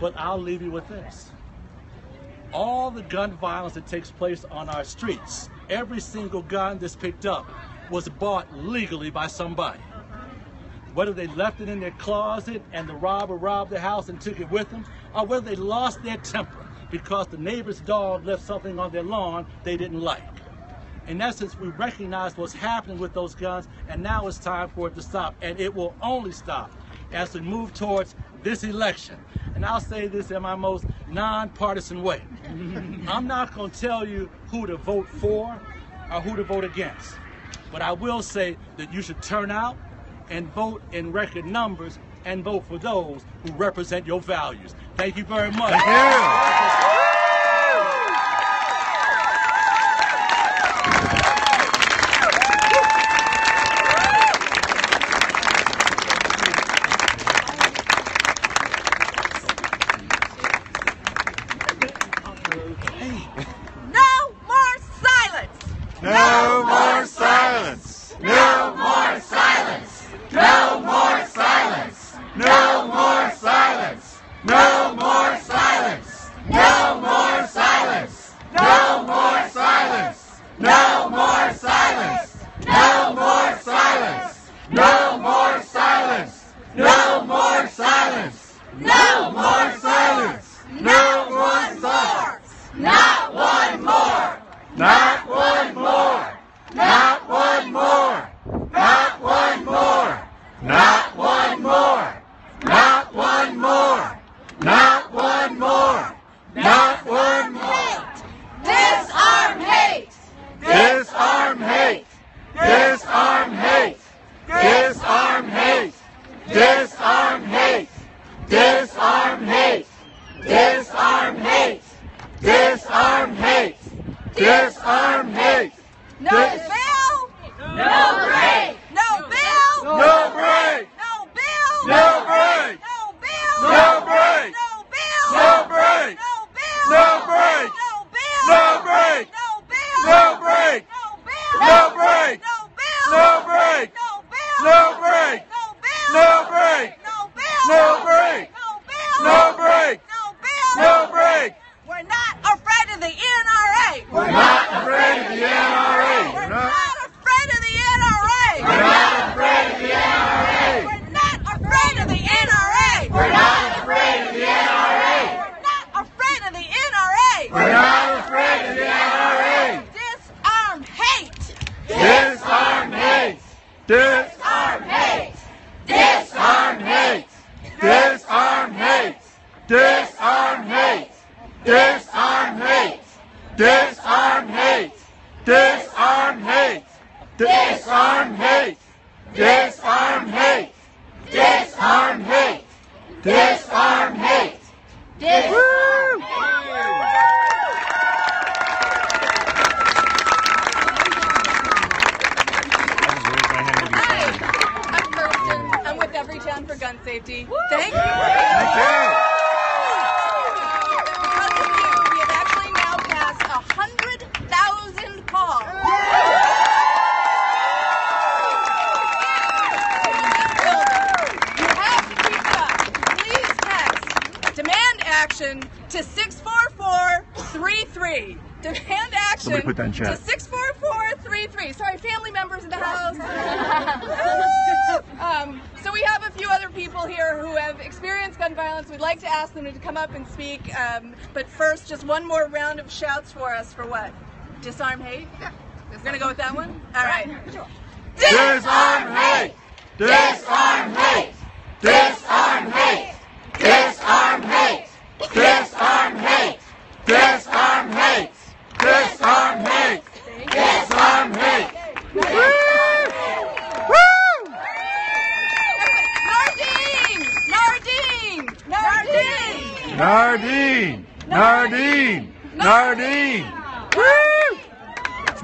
But I'll leave you with this. All the gun violence that takes place on our streets, every single gun that's picked up was bought legally by somebody. Whether they left it in their closet and the robber robbed the house and took it with them, or whether they lost their temper because the neighbor's dog left something on their lawn they didn't like. In essence, we recognize what's happening with those guns, and now it's time for it to stop. And it will only stop as we move towards this election. And I'll say this in my most nonpartisan way. I'm not going to tell you who to vote for or who to vote against. But I will say that you should turn out and vote in record numbers and vote for those who represent your values. Thank you very much.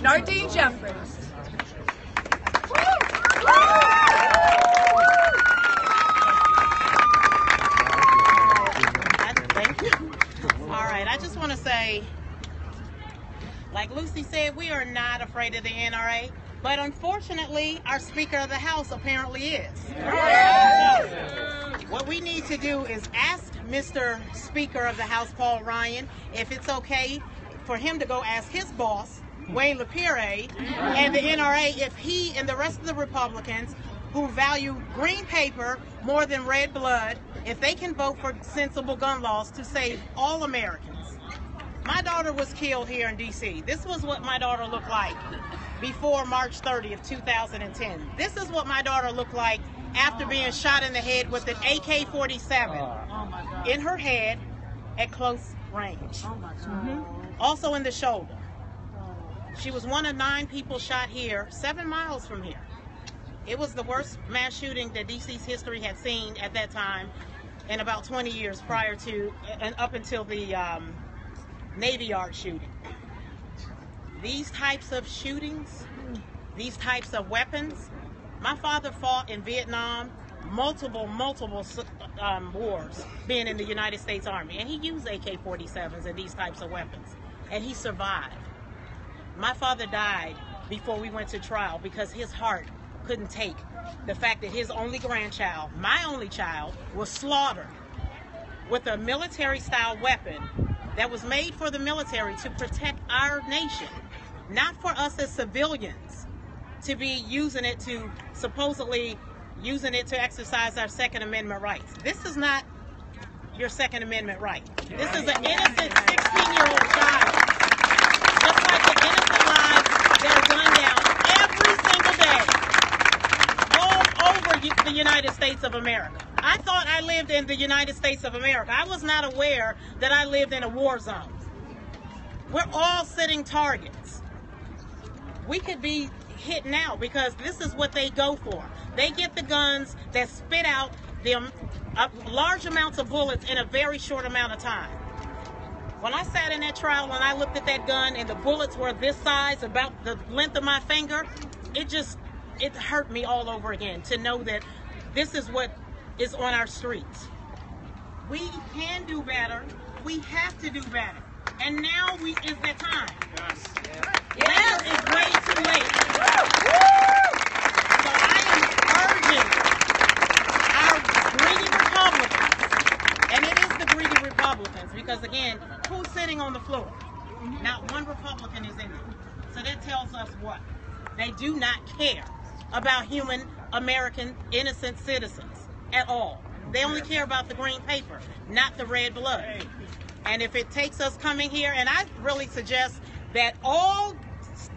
Nardyne Jefferies. Thank you. All right, I just want to say, like Lucy said, we are not afraid of the NRA, but unfortunately, our Speaker of the House apparently is. So, what we need to do is ask Mr. Speaker of the House, Paul Ryan, if it's okay for him to go ask his boss, Wayne LaPierre, and the NRA if he and the rest of the Republicans who value green paper more than red blood, if they can vote for sensible gun laws to save all Americans. My daughter was killed here in D.C. This was what my daughter looked like before March 30th, 2010. This is what my daughter looked like after being shot in the head with an AK-47 in her head at close range. Mhm. Also in the shoulder. She was one of nine people shot here, seven miles from here. It was the worst mass shooting that DC's history had seen at that time in about 20 years prior to and up until the um, Navy Yard shooting. These types of shootings, these types of weapons, my father fought in Vietnam, multiple, multiple um, wars, being in the United States Army, and he used AK-47s and these types of weapons, and he survived. My father died before we went to trial because his heart couldn't take the fact that his only grandchild, my only child, was slaughtered with a military style weapon that was made for the military to protect our nation, not for us as civilians to be using it to supposedly using it to exercise our Second Amendment rights. This is not your Second Amendment right. This is an innocent 16 year old child. Just like the innocent lives that are gunned down every single day all over the United States of America. I thought I lived in the United States of America. I was not aware that I lived in a war zone. We're all sitting targets. We could be hit now because this is what they go for. They get the guns that spit out the uh, large amounts of bullets in a very short amount of time. When I sat in that trial and I looked at that gun and the bullets were this size, about the length of my finger, it just it hurt me all over again to know that this is what is on our streets. We can do better. We have to do better. And now we is the time. Yes. Later is way too late. So I am urging our greedy Republicans, and it is the greedy Republicans, because again, who's sitting on the floor? Not one Republican is in there. So that tells us what? They do not care about human American innocent citizens at all. They only care about the green paper, not the red blood. And if it takes us coming here, and I really suggest that all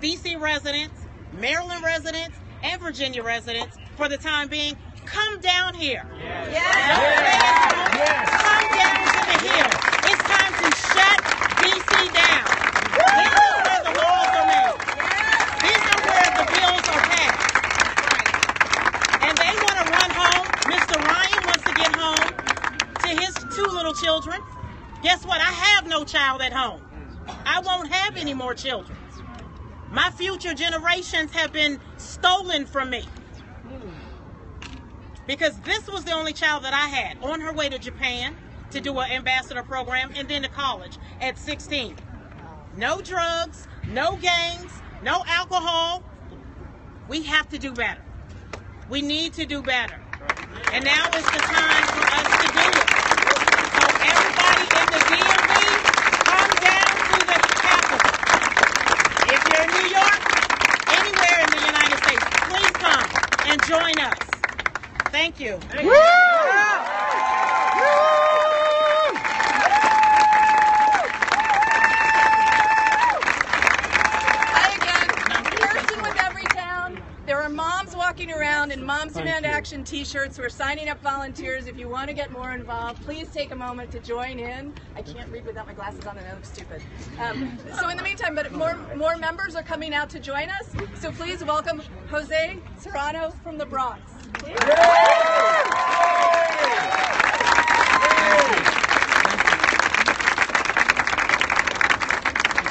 DC residents, Maryland residents, and Virginia residents, for the time being, come down here. Yes. Come down to the hill. It's time to shut DC down. This is where the laws are made. These are where the bills are passed. And they want to run home. Mr. Ryan wants to get home to his two little children. Guess what? I have no child at home. I won't have any more children. My future generations have been stolen from me. Because this was the only child that I had on her way to Japan to do an ambassador program and then to college at 16. No drugs, no gangs, no alcohol. We have to do better. We need to do better. And now is the time for us to do it. So everybody in the DMV, come down to the Capitol. If you're in New York, anywhere in the United States, please come and join us. Thank you. Hi again. Person with Everytown. There are moms walking around in Moms Thank Demand you. Action t-shirts. We're signing up volunteers. If you want to get more involved, please take a moment to join in. I can't read without my glasses on and I look stupid. Um, so in the meantime, but more, more members are coming out to join us. So please welcome Jose Serrano from the Bronx. It's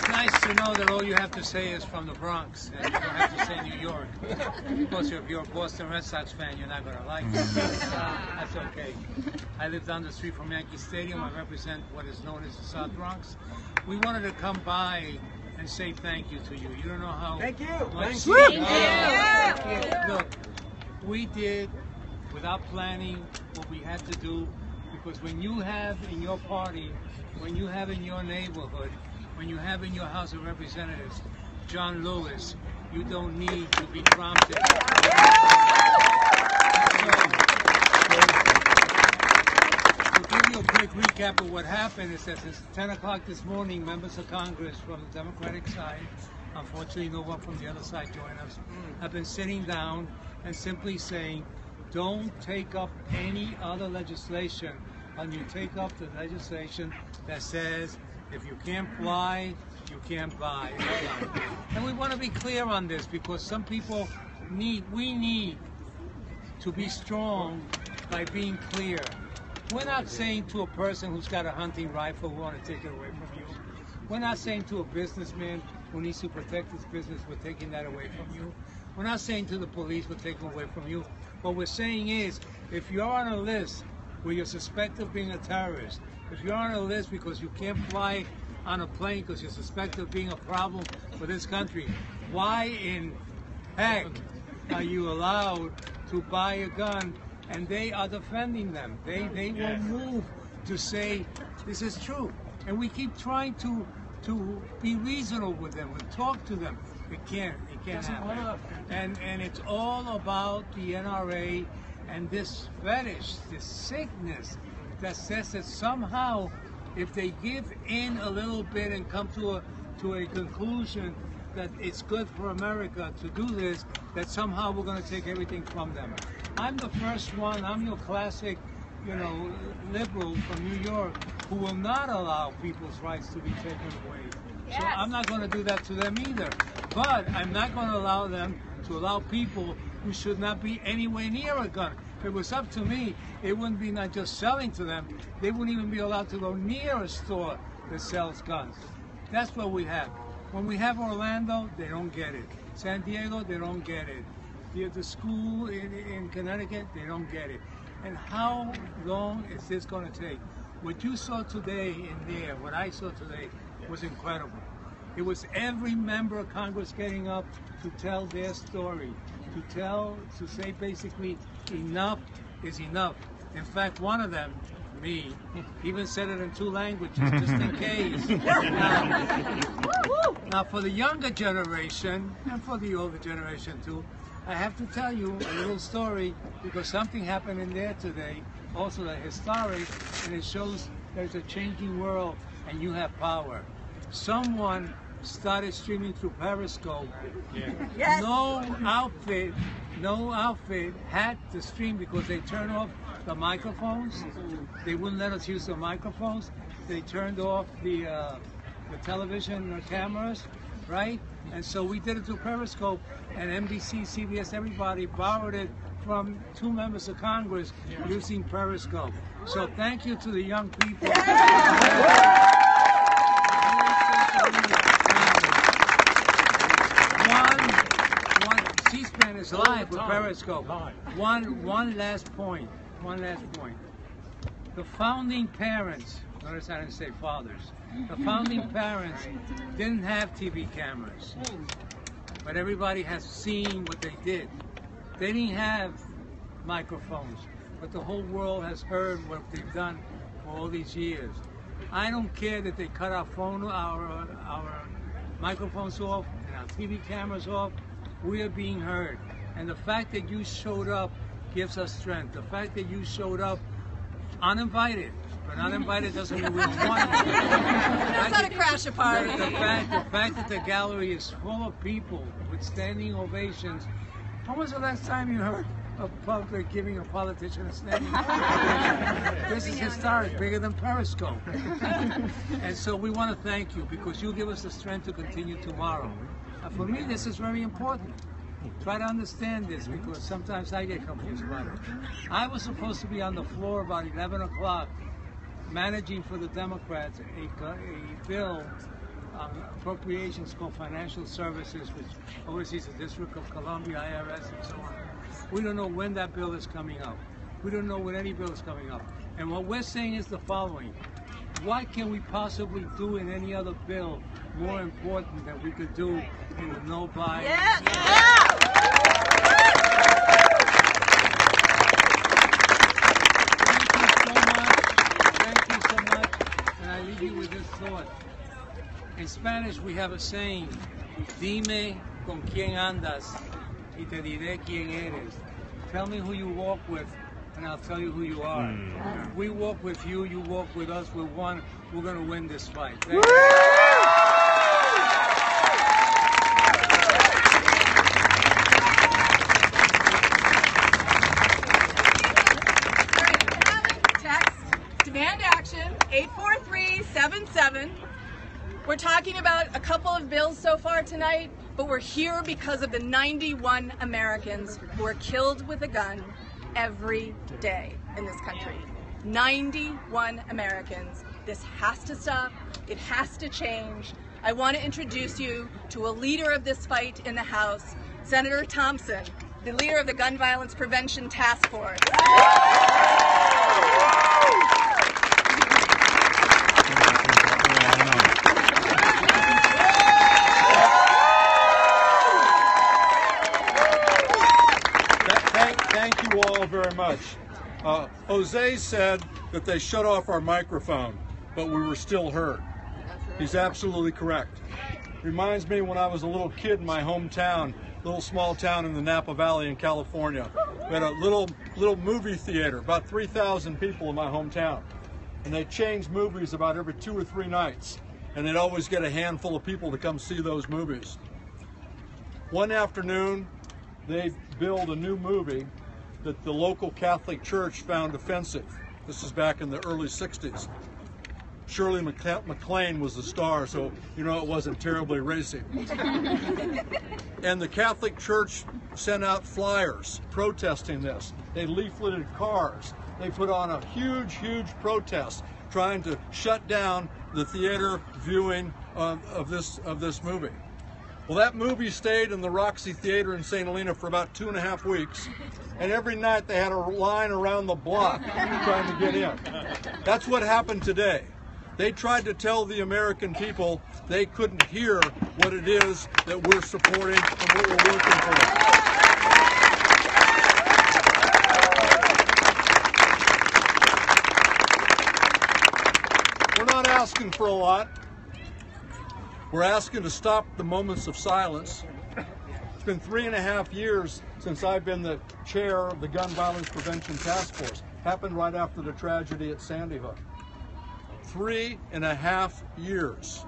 nice to know that all you have to say is from the Bronx and you don't have to say New York. because if you're a Boston Red Sox fan, you're not going to like it. Uh, that's okay. I live down the street from Yankee Stadium. I represent what is known as the South Bronx. We wanted to come by and say thank you to you. You don't know how Thank you. much- Thank you. Thank you. Look, we did without planning what we had to do because when you have in your party, when you have in your neighborhood, when you have in your House of Representatives John Lewis, you don't need to be prompted. To give you a quick recap of what happened is that it's 10 o'clock this morning, members of Congress from the Democratic side, unfortunately no one from the other side joined us, have been sitting down and simply saying, don't take up any other legislation and you take up the legislation that says if you can't fly, you can't buy. And we want to be clear on this because some people need, we need to be strong by being clear. We're not saying to a person who's got a hunting rifle, we want to take it away from you. We're not saying to a businessman who needs to protect his business, we're taking that away from you. We're not saying to the police, we're taking away from you. What we're saying is, if you're on a list where you're suspected of being a terrorist, if you're on a list because you can't fly on a plane because you're suspected of being a problem for this country, why in heck are you allowed to buy a gun and they are defending them? They they will move to say this is true. And we keep trying to to be reasonable with them and talk to them. It can't it can't Doesn't happen. work. And and it's all about the NRA and this fetish, this sickness that says that somehow if they give in a little bit and come to a to a conclusion that it's good for America to do this, that somehow we're going to take everything from them. I'm the first one. I'm your classic, you know, liberal from New York who will not allow people's rights to be taken away. So I'm not going to do that to them either. But I'm not going to allow them to allow people who should not be anywhere near a gun. If it was up to me, it wouldn't be not just selling to them, they wouldn't even be allowed to go near a store that sells guns. That's what we have. When we have Orlando, they don't get it. San Diego, they don't get it. The, the school in, in Connecticut, they don't get it. And how long is this going to take? What you saw today in there, what I saw today, was incredible. It was every member of Congress getting up to tell their story, to tell, to say basically, enough is enough. In fact, one of them, me, even said it in two languages, just in case. Now, now, for the younger generation, and for the older generation too, I have to tell you a little story because something happened in there today, also that historic, and it shows there's a changing world and you have power. Someone started streaming through Periscope. Yes. No outfit, no outfit had to stream because they turned off the microphones. They wouldn't let us use the microphones. They turned off the uh, the television or cameras, right? And so we did it through Periscope, and NBC, CBS, everybody borrowed it from two members of Congress using Periscope. So thank you to the young people. One, one, C-SPAN is live with Periscope. One, one last point. One last point. The founding parents, notice I didn't say fathers. The founding parents didn't have TV cameras, but everybody has seen what they did. They didn't have microphones, but the whole world has heard what they've done for all these years. I don't care that they cut our phone, our our microphones off and our TV cameras off. We are being heard, and the fact that you showed up gives us strength. The fact that you showed up uninvited, but uninvited doesn't mean we don't want you. That's not a crash party. The fact, the fact that the gallery is full of people with standing ovations When was the last time you heard a public giving a politician a standing? ovation? this is historic, bigger than Periscope. and so we want to thank you because you give us the strength to continue tomorrow. Uh, for me, this is very important. Try to understand this because sometimes I get confused about it. I was supposed to be on the floor about 11 o'clock managing for the Democrats a, a bill on appropriations called financial services, which oversees the District of Columbia, IRS, and so on. We don't know when that bill is coming up. We don't know when any bill is coming up. And what we're saying is the following. What can we possibly do in any other bill more important that we could do in the no buy? Yes. Thank you so much. Thank you so much. And I leave you with this thought. In Spanish, we have a saying, dime con quién andas y te diré quién eres. Tell me who you walk with and I'll tell you who you are. Hmm. We walk with you, you walk with us, we're one. We're going to win this fight. Thank you. Text demand action 84377. We're talking about a couple of bills so far tonight, but we're here because of the 91 Americans who are killed with a gun every day in this country. 91 Americans. This has to stop. It has to change. I want to introduce you to a leader of this fight in the House, Senator Thompson, the leader of the Gun Violence Prevention Task Force. Thank, you all very much. Uh, Jose said that they shut off our microphone, but we were still heard. He's absolutely correct. Reminds me when I was a little kid in my hometown, little small town in the Napa Valley in California. We had a little little movie theater, about 3,000 people in my hometown, and they changed movies about every two or three nights, and they'd always get a handful of people to come see those movies. One afternoon, they build a new movie that the local Catholic Church found offensive. This is back in the early 60s. Shirley MacLa- MacLaine was the star, so you know it wasn't terribly racy. And the Catholic Church sent out flyers protesting this. They leafleted cars. They put on a huge, huge protest trying to shut down the theater viewing of, of this of this movie. Well, that movie stayed in the Roxy Theater in St. Helena for about two and a half weeks, and every night they had a line around the block trying to get in. That's what happened today. They tried to tell the American people they couldn't hear what it is that we're supporting and what we're working for. We're not asking for a lot. We're asking to stop the moments of silence. It's been three and a half years since I've been the chair of the Gun Violence Prevention Task Force. Happened right after the tragedy at Sandy Hook. Three and a half years.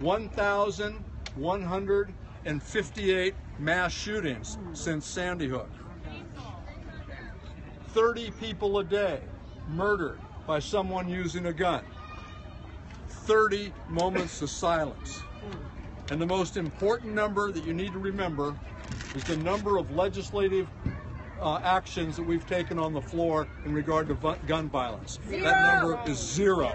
1,158 mass shootings since Sandy Hook. 30 people a day murdered by someone using a gun. 30 moments of silence. And the most important number that you need to remember is the number of legislative uh, actions that we've taken on the floor in regard to gun violence. That number is zero.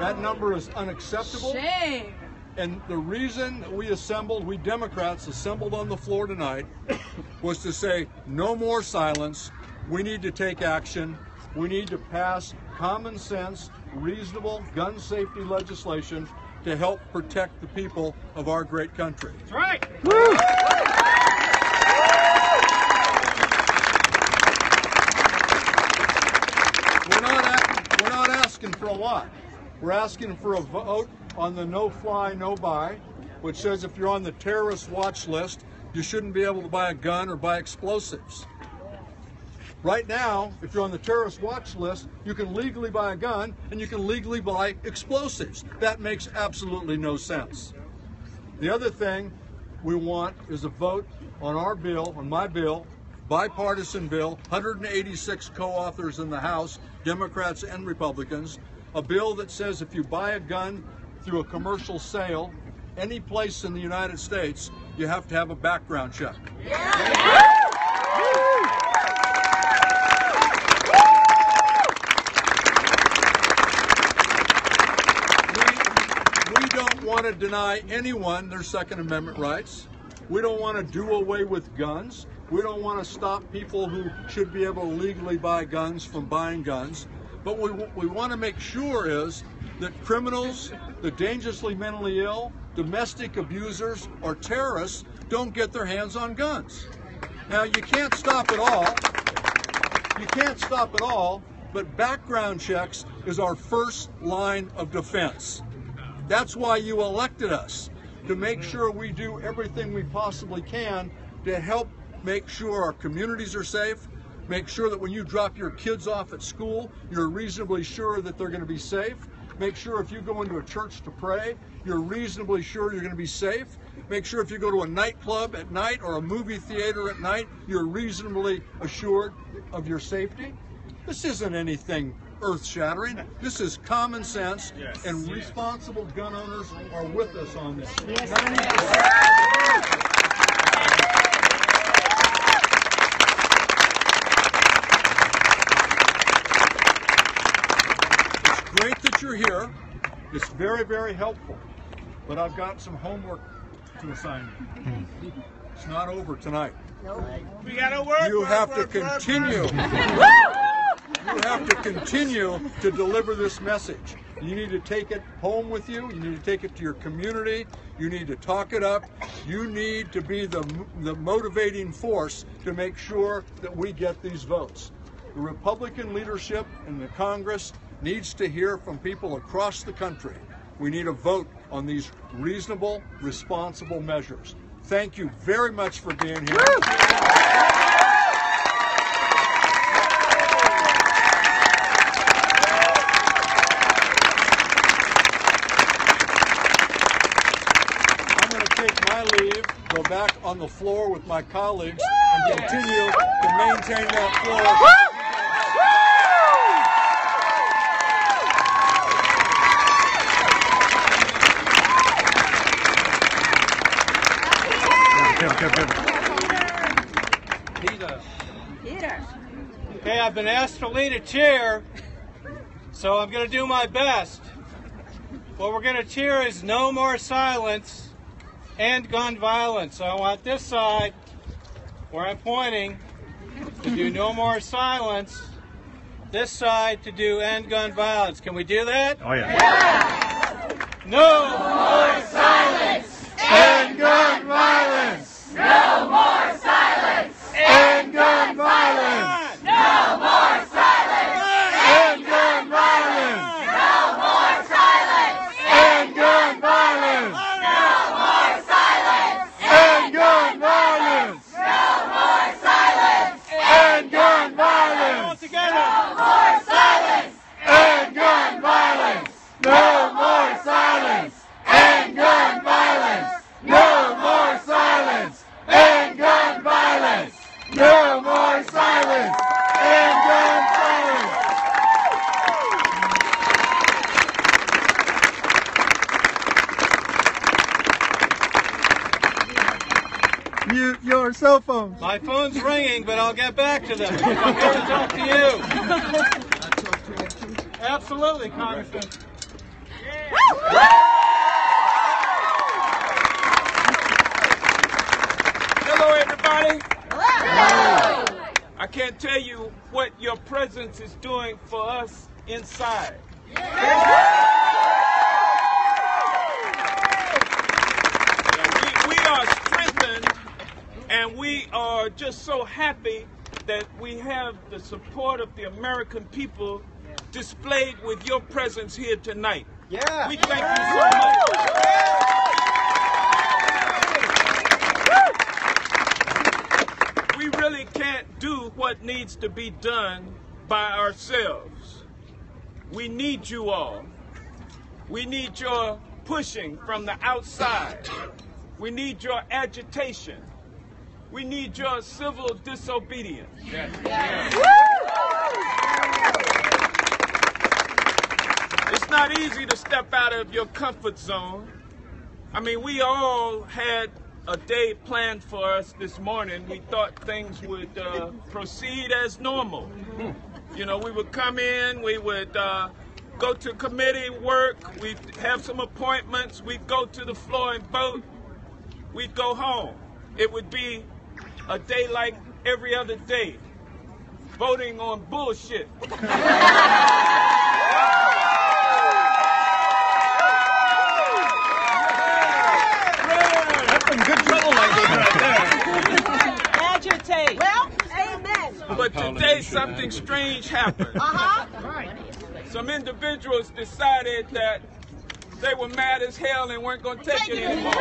That number is unacceptable. Shame. And the reason that we assembled, we Democrats assembled on the floor tonight, was to say no more silence. We need to take action. We need to pass common sense, reasonable gun safety legislation to help protect the people of our great country. That's right. We're not, we're not asking for a lot. We're asking for a vote on the no fly, no buy, which says if you're on the terrorist watch list, you shouldn't be able to buy a gun or buy explosives. Right now, if you're on the terrorist watch list, you can legally buy a gun and you can legally buy explosives. That makes absolutely no sense. The other thing we want is a vote on our bill, on my bill, bipartisan bill, 186 co-authors in the House, Democrats and Republicans, a bill that says if you buy a gun through a commercial sale, any place in the United States, you have to have a background check. We want to deny anyone their Second Amendment rights. We don't want to do away with guns. We don't want to stop people who should be able to legally buy guns from buying guns. But what we, we want to make sure is that criminals, the dangerously mentally ill, domestic abusers, or terrorists don't get their hands on guns. Now, you can't stop it all. You can't stop it all, but background checks is our first line of defense. That's why you elected us, to make sure we do everything we possibly can to help make sure our communities are safe, make sure that when you drop your kids off at school, you're reasonably sure that they're going to be safe. Make sure if you go into a church to pray, you're reasonably sure you're going to be safe. Make sure if you go to a nightclub at night or a movie theater at night, you're reasonably assured of your safety. This isn't anything earth shattering. This is common sense, and responsible gun owners are with us on this. 90%. It's great that you're here. It's very, very helpful. But I've got some homework to assign you. It's not over tonight. We gotta work. You work, have to work, work, continue. You have to continue to deliver this message. You need to take it home with you. You need to take it to your community. You need to talk it up. You need to be the, the motivating force to make sure that we get these votes. The Republican leadership in the Congress needs to hear from people across the country. We need a vote on these reasonable, responsible measures. Thank you very much for being here. I'm going to take my leave, go back on the floor with my colleagues, and continue to maintain that floor. Peter. Peter. Okay, I've been asked to lead a cheer, so I'm going to do my best. What we're going to cheer is no more silence and gun violence. So I want this side, where I'm pointing, to do no more silence. This side to do end gun violence. Can we do that? Oh, yeah. No more silence and gun violence. No more silence and gun violence. No more silence and gun violence. No more silence and gun violence. No more silence and gun violence. No more silence and gun violence. All together. No more silence and gun violence. No more silence and gun violence. No more silence and gun violence. No more silence and gun violence. Mute your cell phones. My phone's ringing, but I'll get back to them. I'm here to talk to you. Absolutely, Congressman. Hello, everybody. Hello. I can't tell you what your presence is doing for us inside. Yeah, we, we are strengthened and we are just so happy that we have the support of the American people displayed with your presence here tonight. Yeah. We thank you so much. we really can't do what needs to be done by ourselves. We need you all. We need your pushing from the outside. We need your agitation. We need your civil disobedience. It's not easy to step out of your comfort zone. I mean, we all had a day planned for us this morning. We thought things would uh, proceed as normal. You know, we would come in, we would uh, go to committee work, we'd have some appointments, we'd go to the floor and vote, we'd go home. It would be a day like every other day, voting on bullshit. That's some good trouble language right there. Agitate. Well, amen. But today something strange happened. Uh-huh. Some individuals decided that they were mad as hell and weren't going to take it anymore.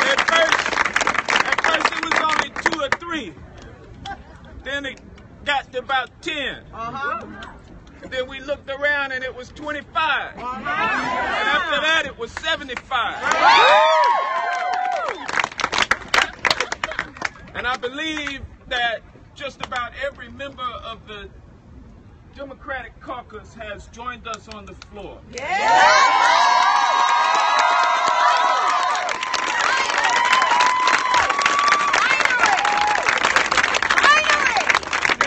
At first, at first it was only two or three. Then it got to about 10. Uh-huh. Then we looked around and it was 25. And after that it was 75. And I believe that just about every member of the Democratic caucus has joined us on the floor. And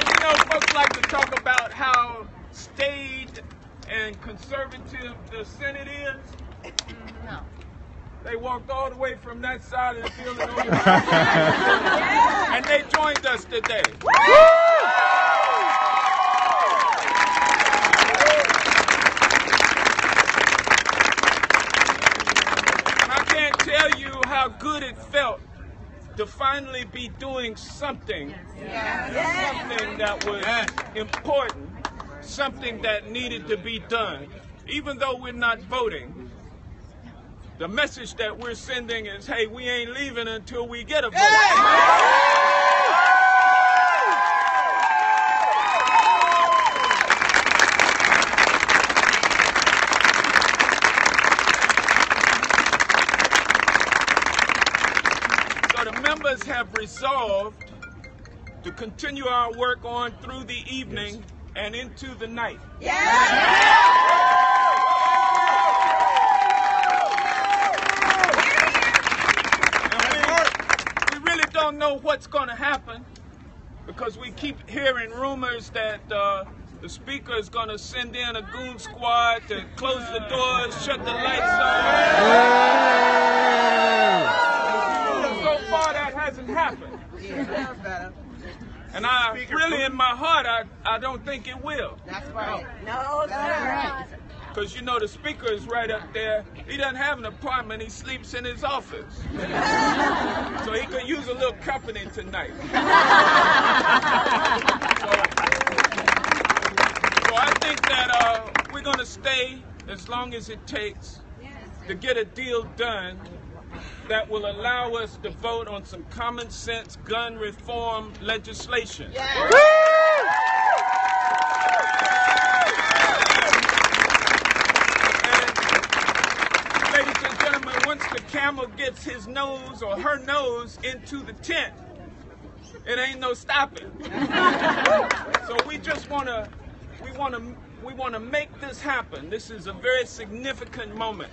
you know, folks like to talk about how staid and conservative the Senate is. They walked all the way from that side of the building over and they joined us today. And I can't tell you how good it felt to finally be doing something, something that was important, something that needed to be done. Even though we're not voting, the message that we're sending is, hey, we ain't leaving until we get a vote. So the members have resolved to continue our work on through the evening and into the night. we know what's going to happen because we keep hearing rumors that uh, the speaker is going to send in a goon squad to close the doors, shut the lights off. So far, that hasn't happened. And I really, in my heart, I, I don't think it will. That's right. No, that's right. Because you know the speaker is right up there. He doesn't have an apartment. He sleeps in his office. so he could use a little company tonight. so, so I think that uh, we're going to stay as long as it takes to get a deal done that will allow us to vote on some common sense gun reform legislation and gentlemen, once the camel gets his nose or her nose into the tent, it ain't no stopping. so we just want to, we want to, we want to make this happen. This is a very significant moment,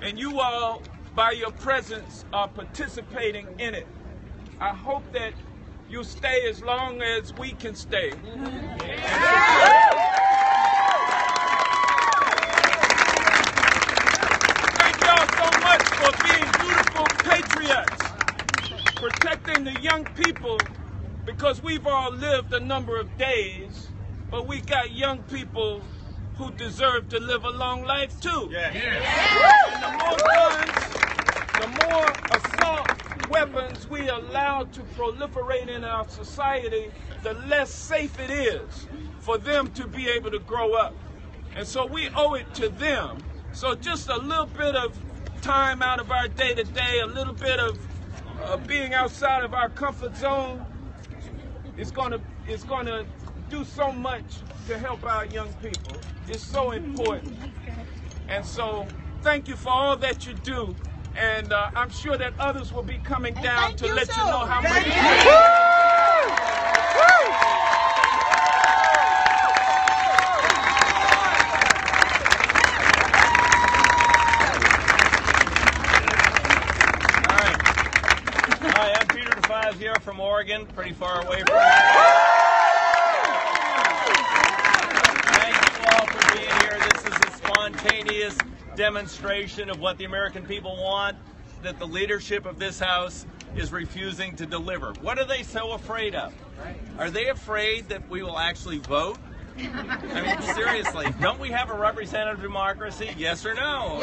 and you all, by your presence, are participating in it. I hope that you'll stay as long as we can stay. Thank y'all so much for being beautiful patriots, protecting the young people, because we've all lived a number of days, but we got young people who deserve to live a long life too. Yeah. And the more guns, the more assault weapons we allow to proliferate in our society, the less safe it is for them to be able to grow up. And so we owe it to them. So just a little bit of time out of our day to day, a little bit of uh, being outside of our comfort zone is going to is going to do so much to help our young people It's so important. And so, thank you for all that you do. And uh, I'm sure that others will be coming down to let you know how much. Hi, I'm Peter DeFazio here from Oregon, pretty far away from Thank you all for being here. This is a spontaneous demonstration of what the American people want that the leadership of this House is refusing to deliver. What are they so afraid of? Are they afraid that we will actually vote? I mean, seriously, don't we have a representative democracy? Yes or no?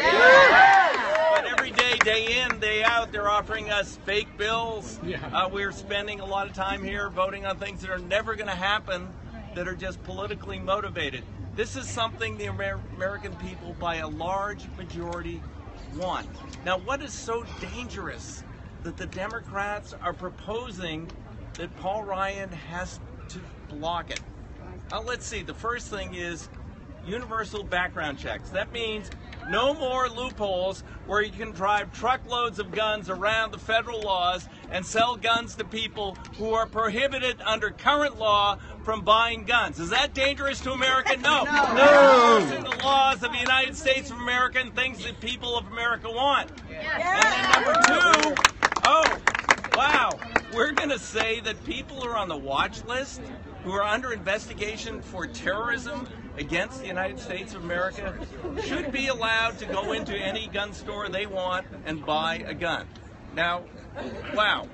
But every day, day in, day out, they're offering us fake bills. Uh, we're spending a lot of time here voting on things that are never going to happen, that are just politically motivated. This is something the Amer- American people, by a large majority, want. Now, what is so dangerous that the Democrats are proposing that Paul Ryan has to block it? Uh, let's see. The first thing is universal background checks. That means no more loopholes where you can drive truckloads of guns around the federal laws and sell guns to people who are prohibited under current law from buying guns. Is that dangerous to America? No. No. That's in the laws of the United States of America and things that people of America want. And then number two, oh, wow, we're going to say that people who are on the watch list, who are under investigation for terrorism against the United States of America, should be allowed to go into any gun store they want and buy a gun. Now, wow.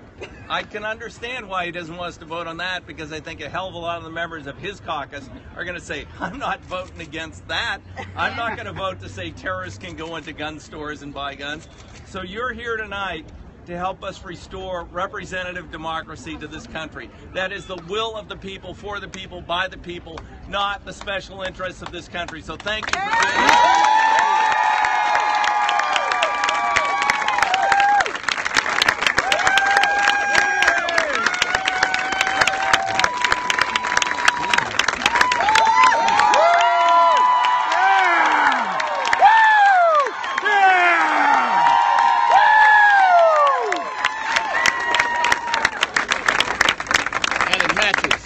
I can understand why he doesn't want us to vote on that because I think a hell of a lot of the members of his caucus are going to say, I'm not voting against that. I'm not going to vote to say terrorists can go into gun stores and buy guns. So you're here tonight to help us restore representative democracy to this country. That is the will of the people, for the people, by the people, not the special interests of this country. So thank you for. And it matches.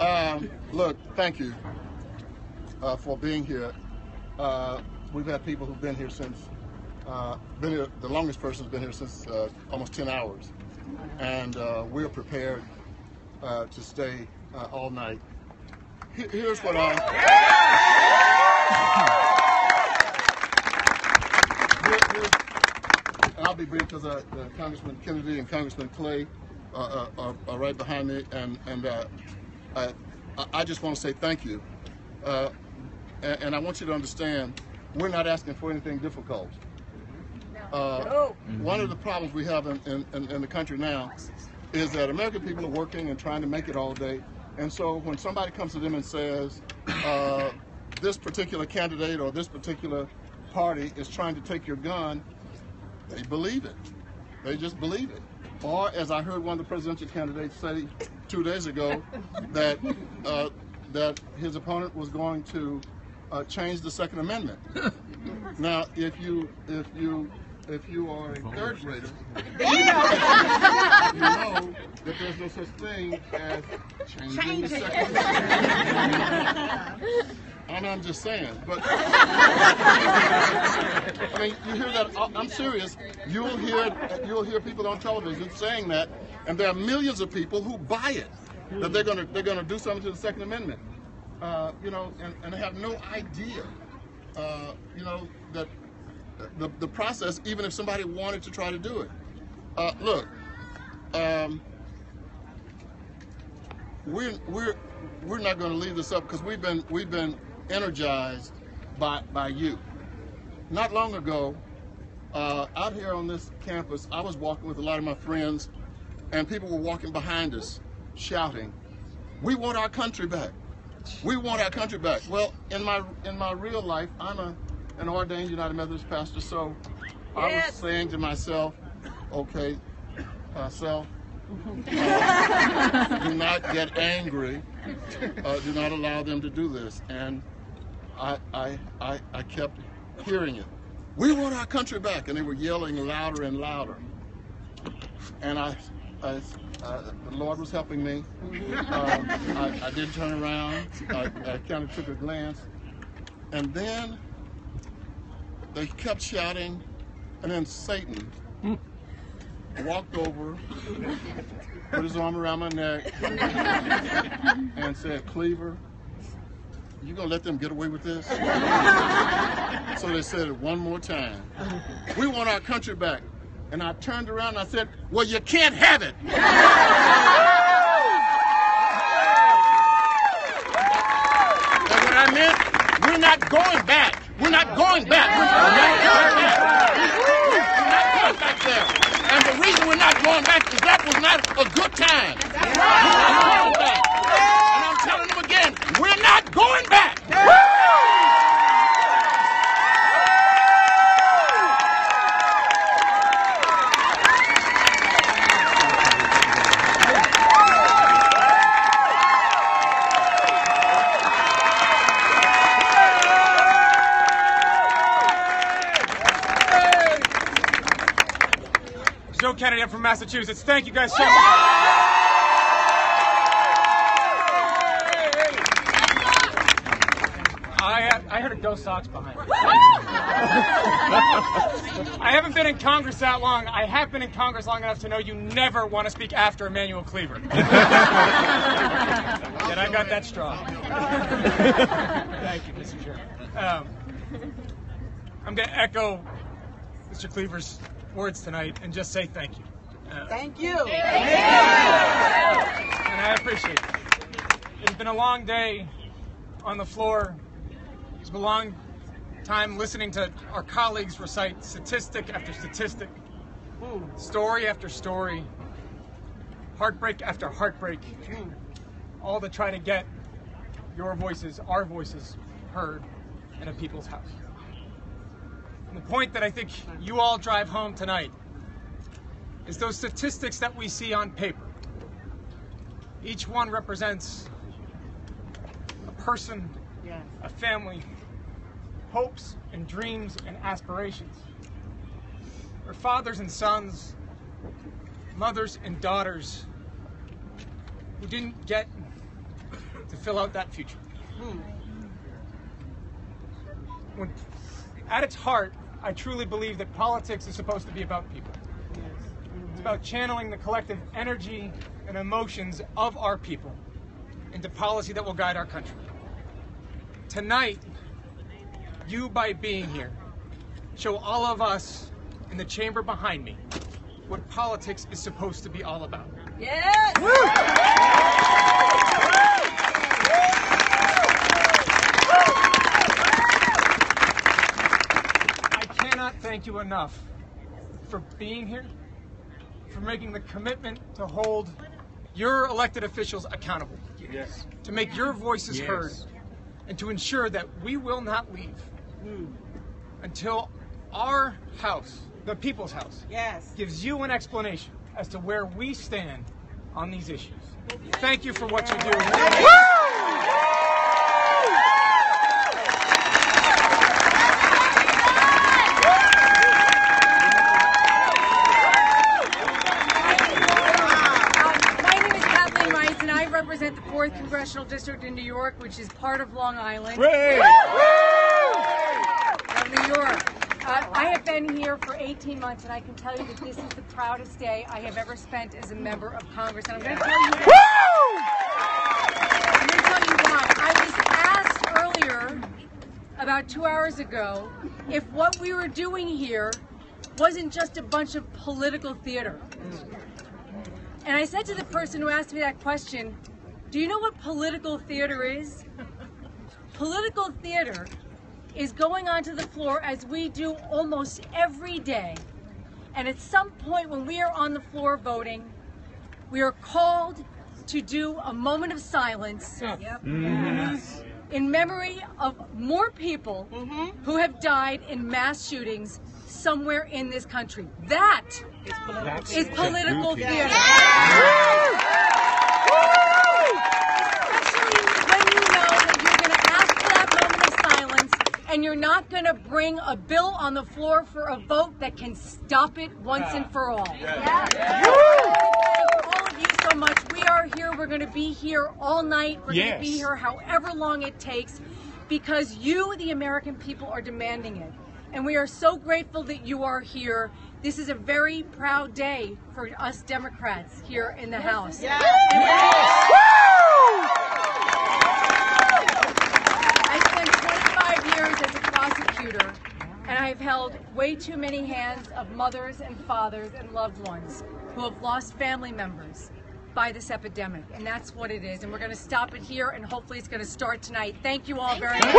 Um, look, thank you uh, for being here. Uh, we've had people who've been here since, uh, been here, the longest person's been here since uh, almost 10 hours. And uh, we're prepared uh, to stay uh, all night. Here- here's what I. And I'll be brief because Congressman Kennedy and Congressman Clay uh, are, are right behind me, and and I, I just want to say thank you, and, and I want you to understand we're not asking for anything difficult. Uh, One of the problems we have in, in, in, in the country now is that American people are working and trying to make it all day, and so when somebody comes to them and says uh, this particular candidate or this particular party is trying to take your gun, they believe it. They just believe it. Or, as I heard one of the presidential candidates say two days ago, that uh, that his opponent was going to uh, change the Second Amendment. now, if you if you if you are a third grader, you know that there's no such thing as changing the Second Amendment. And I'm just saying, but I mean, you hear that? I- I'm serious. You'll hear you'll hear people on television saying that, and there are millions of people who buy it that they're gonna they're gonna do something to the Second Amendment. Uh, you know, and, and have no idea, uh, you know, that the the process, even if somebody wanted to try to do it. Uh, look, um, we're we're we're not going to leave this up because we've been we've been energized by by you. Not long ago, uh, out here on this campus, I was walking with a lot of my friends, and people were walking behind us, shouting, "We want our country back! We want our country back!" Well, in my in my real life, I'm a an ordained United Methodist pastor, so I was saying to myself, "Okay, uh, self. Uh, do not get angry. Uh, do not allow them to do this. And I, I, I, I kept hearing it. We want our country back, and they were yelling louder and louder. And I, I uh, the Lord was helping me. Um, I, I did turn around. I, I kind of took a glance, and then they kept shouting, and then Satan walked over, put his arm around my neck, and said, Cleaver, you gonna let them get away with this? so they said it one more time. We want our country back. And I turned around and I said, well, you can't have it. and what I meant, we're not going back. We're not going back. We're not going back. We're not going back there. And the reason we're not going back is that was not a good time. We're not going back. And I'm telling them again, we're not going back. Massachusetts. Thank you guys so much. I, I heard a Go Sox behind me. I haven't been in Congress that long. I have been in Congress long enough to know you never want to speak after Emanuel Cleaver. and I got that straw. Thank you, Mr. Chair. Um, I'm going to echo Mr. Cleaver's words tonight and just say thank you. Uh, Thank you. and I appreciate it. It's been a long day on the floor. It's been a long time listening to our colleagues recite statistic after statistic, story after story, heartbreak after heartbreak, all to try to get your voices, our voices, heard in a people's house. And the point that I think you all drive home tonight is those statistics that we see on paper. Each one represents a person, a family, hopes and dreams and aspirations. Or fathers and sons, mothers and daughters who didn't get to fill out that future. When, at its heart, I truly believe that politics is supposed to be about people. It's about channeling the collective energy and emotions of our people into policy that will guide our country. Tonight, you by being here show all of us in the chamber behind me what politics is supposed to be all about. Yes. I cannot thank you enough for being here, for making the commitment to hold your elected officials accountable, Yes. to make your voices Yes. heard, and to ensure that we will not leave hmm. until our house, the people's house, yes. gives you an explanation as to where we stand on these issues. Thank you for what you do. My name is Kathleen Rice, and I represent the 4th Congressional District in New York, which is part of Long Island. Hooray! New York. Uh, I have been here for 18 months, and I can tell you that this is the proudest day I have ever spent as a member of Congress. And I'm going to tell you I'm going to tell you why. I was asked earlier, about two hours ago, if what we were doing here wasn't just a bunch of political theater. And I said to the person who asked me that question, Do you know what political theater is? Political theater is going onto the floor as we do almost every day. And at some point when we are on the floor voting, we are called to do a moment of silence in memory of more people who have died in mass shootings somewhere in this country. That That's is political theater. beauty. Especially when you know that you're going to ask for that moment of silence and you're not going to bring a bill on the floor for a vote that can stop it once and for all. Yeah. Thank all of you so much. We are here. We're going to be here all night. We're going to be here however long it takes because you, the American people, are demanding it. And we are so grateful that you are here. This is a very proud day for us Democrats here in the House. And I spent 25 years as a prosecutor, and I've held way too many hands of mothers and fathers and loved ones who have lost family members by this epidemic. And that's what it is. And we're going to stop it here, and hopefully it's going to start tonight. Thank you all very much.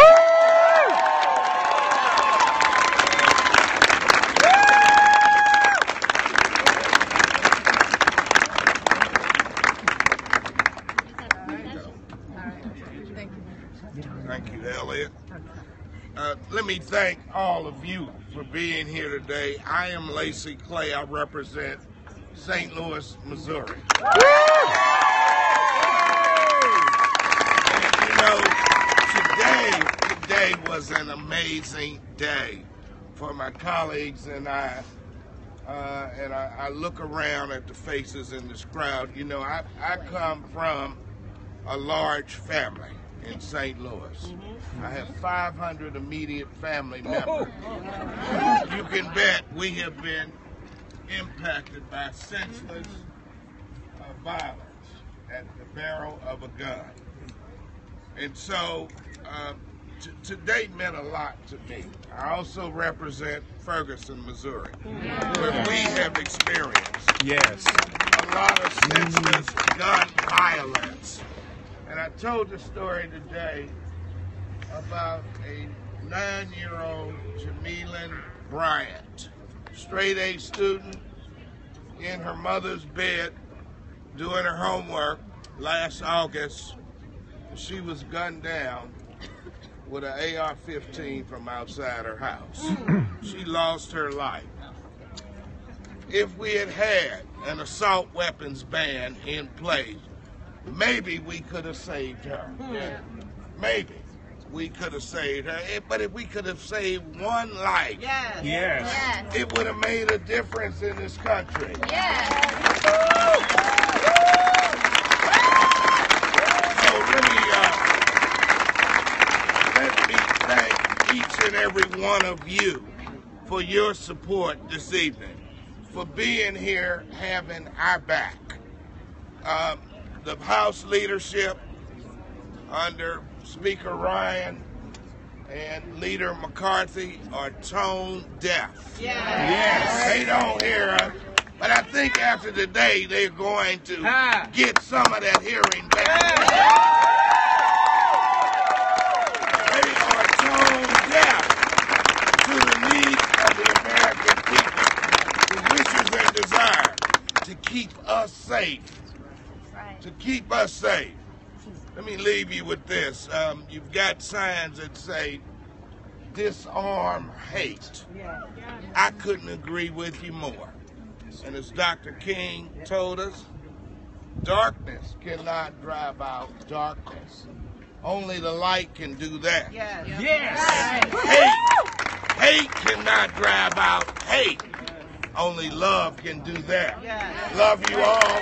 Thank you, Eliot. Uh, let me thank all of you for being here today. I am Lacy Clay. I represent St. Louis, Missouri. And, you know, today, today was an amazing day for my colleagues and I. Uh, and I, I look around at the faces in this crowd. You know, I, I come from a large family in St. Louis. I have 500 immediate family members. You can bet we have been impacted by senseless uh, violence at the barrel of a gun. And so uh, t- today meant a lot to me. I also represent Ferguson, Missouri, where we have experienced Yes. a lot of senseless gun violence. And I told the story today about a nine-year-old Jamilin Bryant, straight A student in her mother's bed doing her homework last August. She was gunned down with an AR-15 from outside her house. she lost her life. If we had had an assault weapons ban in place, maybe we could have saved her. Maybe we could have saved her. Eh, But if we could have saved one life, Yes. Yes. it would have made a difference in this country. So let me, uh, let me thank each and every one of you for your support this evening, for being here, having our back. Um, the House leadership under Speaker Ryan and Leader McCarthy are tone deaf. Yes. yes. They don't hear us. But I think after today, they're going to get some of that hearing back. They are tone deaf to the needs of the American people, the wishes and desire to keep us safe. To keep us safe. Let me leave you with this. Um, you've got signs that say, disarm hate. I couldn't agree with you more. And as Dr. King told us, darkness cannot drive out darkness. Only the light can do that. Yes. Hate, hate cannot drive out hate. Only love can do that. Love you all.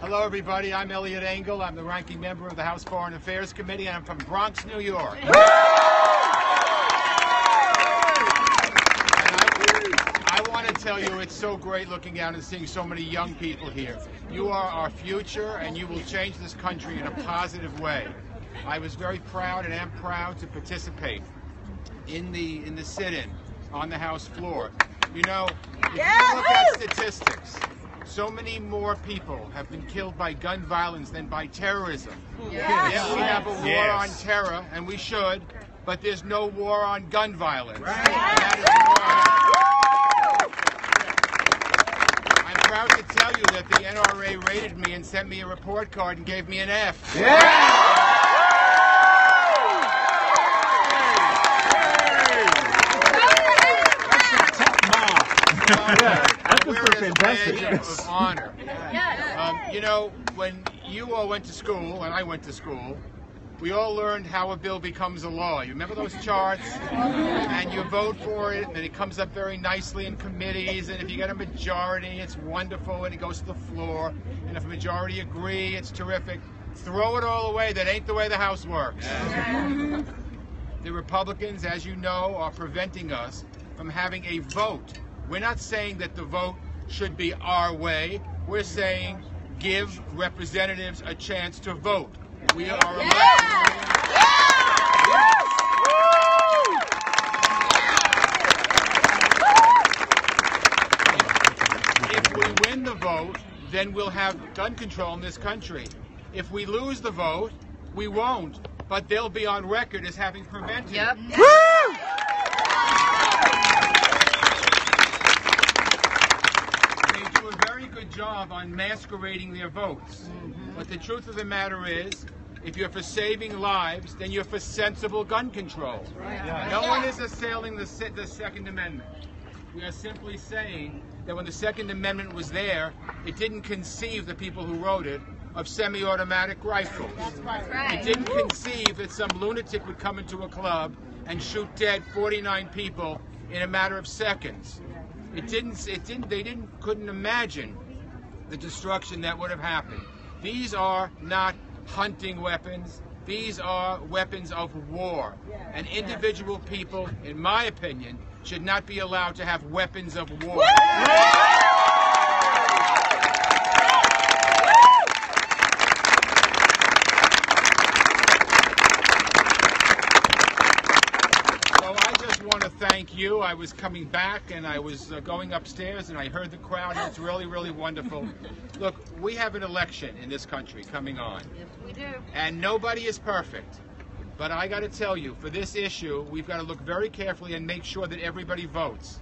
Hello, everybody. I'm Eliot Engel. I'm the ranking member of the House Foreign Affairs Committee, and I'm from Bronx, New York. And I, I want to tell you, it's so great looking out and seeing so many young people here. You are our future, and you will change this country in a positive way. I was very proud and am proud to participate in the in the sit-in on the House floor. You know, if you look at statistics, so many more people have been killed by gun violence than by terrorism. Yes. Yeah, we have a war Yes. on terror, and we should, but there's no war on gun violence. proud to tell you that the NRA rated me and sent me a report card and gave me an F. That's Wear just it as a fantastic. badge of honor. Um, you know, when you all went to school and I went to school, we all learned how a bill becomes a law. You remember those charts? And you vote for it, and it comes up very nicely in committees. And if you get a majority, it's wonderful, and it goes to the floor. And if a majority agree, it's terrific. Throw it all away. That ain't the way the House works. The Republicans, as you know, are preventing us from having a vote. We're not saying that the vote should be our way. We're saying give representatives a chance to vote. We are elected. If we win the vote, then we'll have gun control in this country. If we lose the vote, we won't. But they'll be on record as having prevented it. They do a very good job on masquerading their votes. But the truth of the matter is, if you're for saving lives, then you're for sensible gun control. No one is assailing the, the Second Amendment. We are simply saying that when the Second Amendment was there, it didn't conceive the people who wrote it of semi-automatic rifles. It didn't conceive that some lunatic would come into a club and shoot dead 49 people in a matter of seconds. It didn't. It didn't. They didn't. Couldn't imagine the destruction that would have happened. These are not hunting weapons. These are weapons of war. And individual people, in my opinion, should not be allowed to have weapons of war. So I just want to thank you. I was coming back and I was uh, going upstairs and I heard the crowd it's really, really wonderful. Look, we have an election in this country coming on. Yes, we do. And nobody is perfect. But I got to tell you, for this issue, we've got to look very carefully and make sure that everybody votes.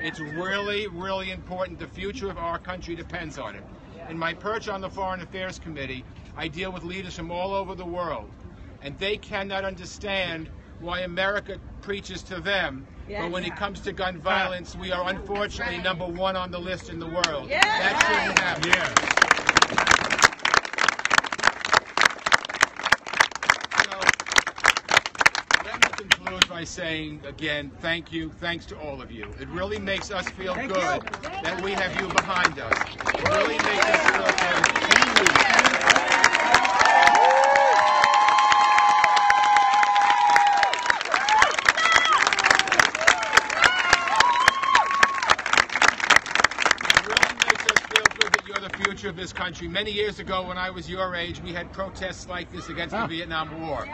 It's really, really important. The future of our country depends on it. In my perch on the Foreign Affairs Committee, I deal with leaders from all over the world. And they cannot understand why America preaches to them. But when it comes to gun violence, we are unfortunately number one on the list in the world. That shouldn't happen. Let me conclude by saying again, thank you, thanks to all of you. It really makes us feel Thank good you. that we have you behind us. It really makes us feel good. It really makes us feel good that you're the future of this country. Many years ago, when I was your age, we had protests like this against the Vietnam War.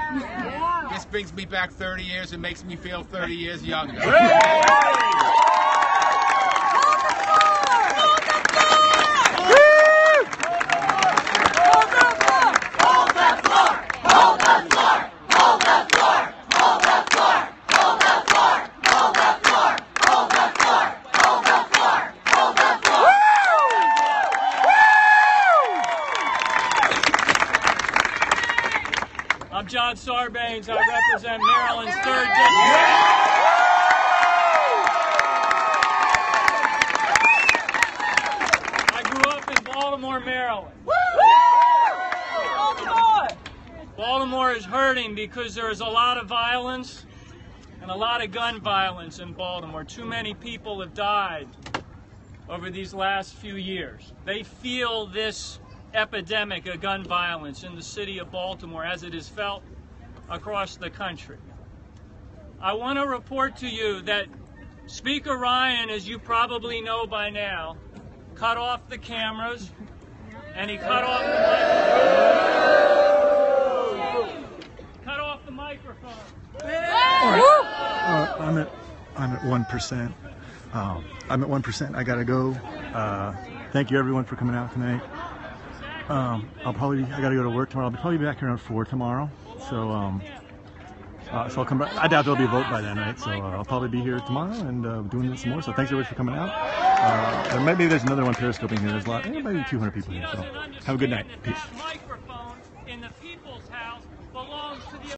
This brings me back 30 years and makes me feel 30 years younger. Sarbanes. I represent Maryland's third district. I grew up in Baltimore, Maryland. Baltimore is hurting because there is a lot of violence and a lot of gun violence in Baltimore. Too many people have died over these last few years. They feel this epidemic of gun violence in the city of Baltimore as it is felt across the country. I want to report to you that Speaker Ryan, as you probably know by now, cut off the cameras and he cut off the cut off the microphone. Uh, I'm at I'm at one percent. Um, I'm at one percent. I gotta go. Uh, thank you everyone for coming out tonight. Um, I'll probably I gotta go to work tomorrow. I'll probably be back around four tomorrow. So um, uh, so I'll come back. I doubt there'll be a vote by then, right? So uh, I'll probably be here tomorrow and uh, doing this some more. So thanks everybody for coming out. Uh, or maybe there's another one periscoping here. There's a lot, maybe 200 people here. So have a good night. Peace.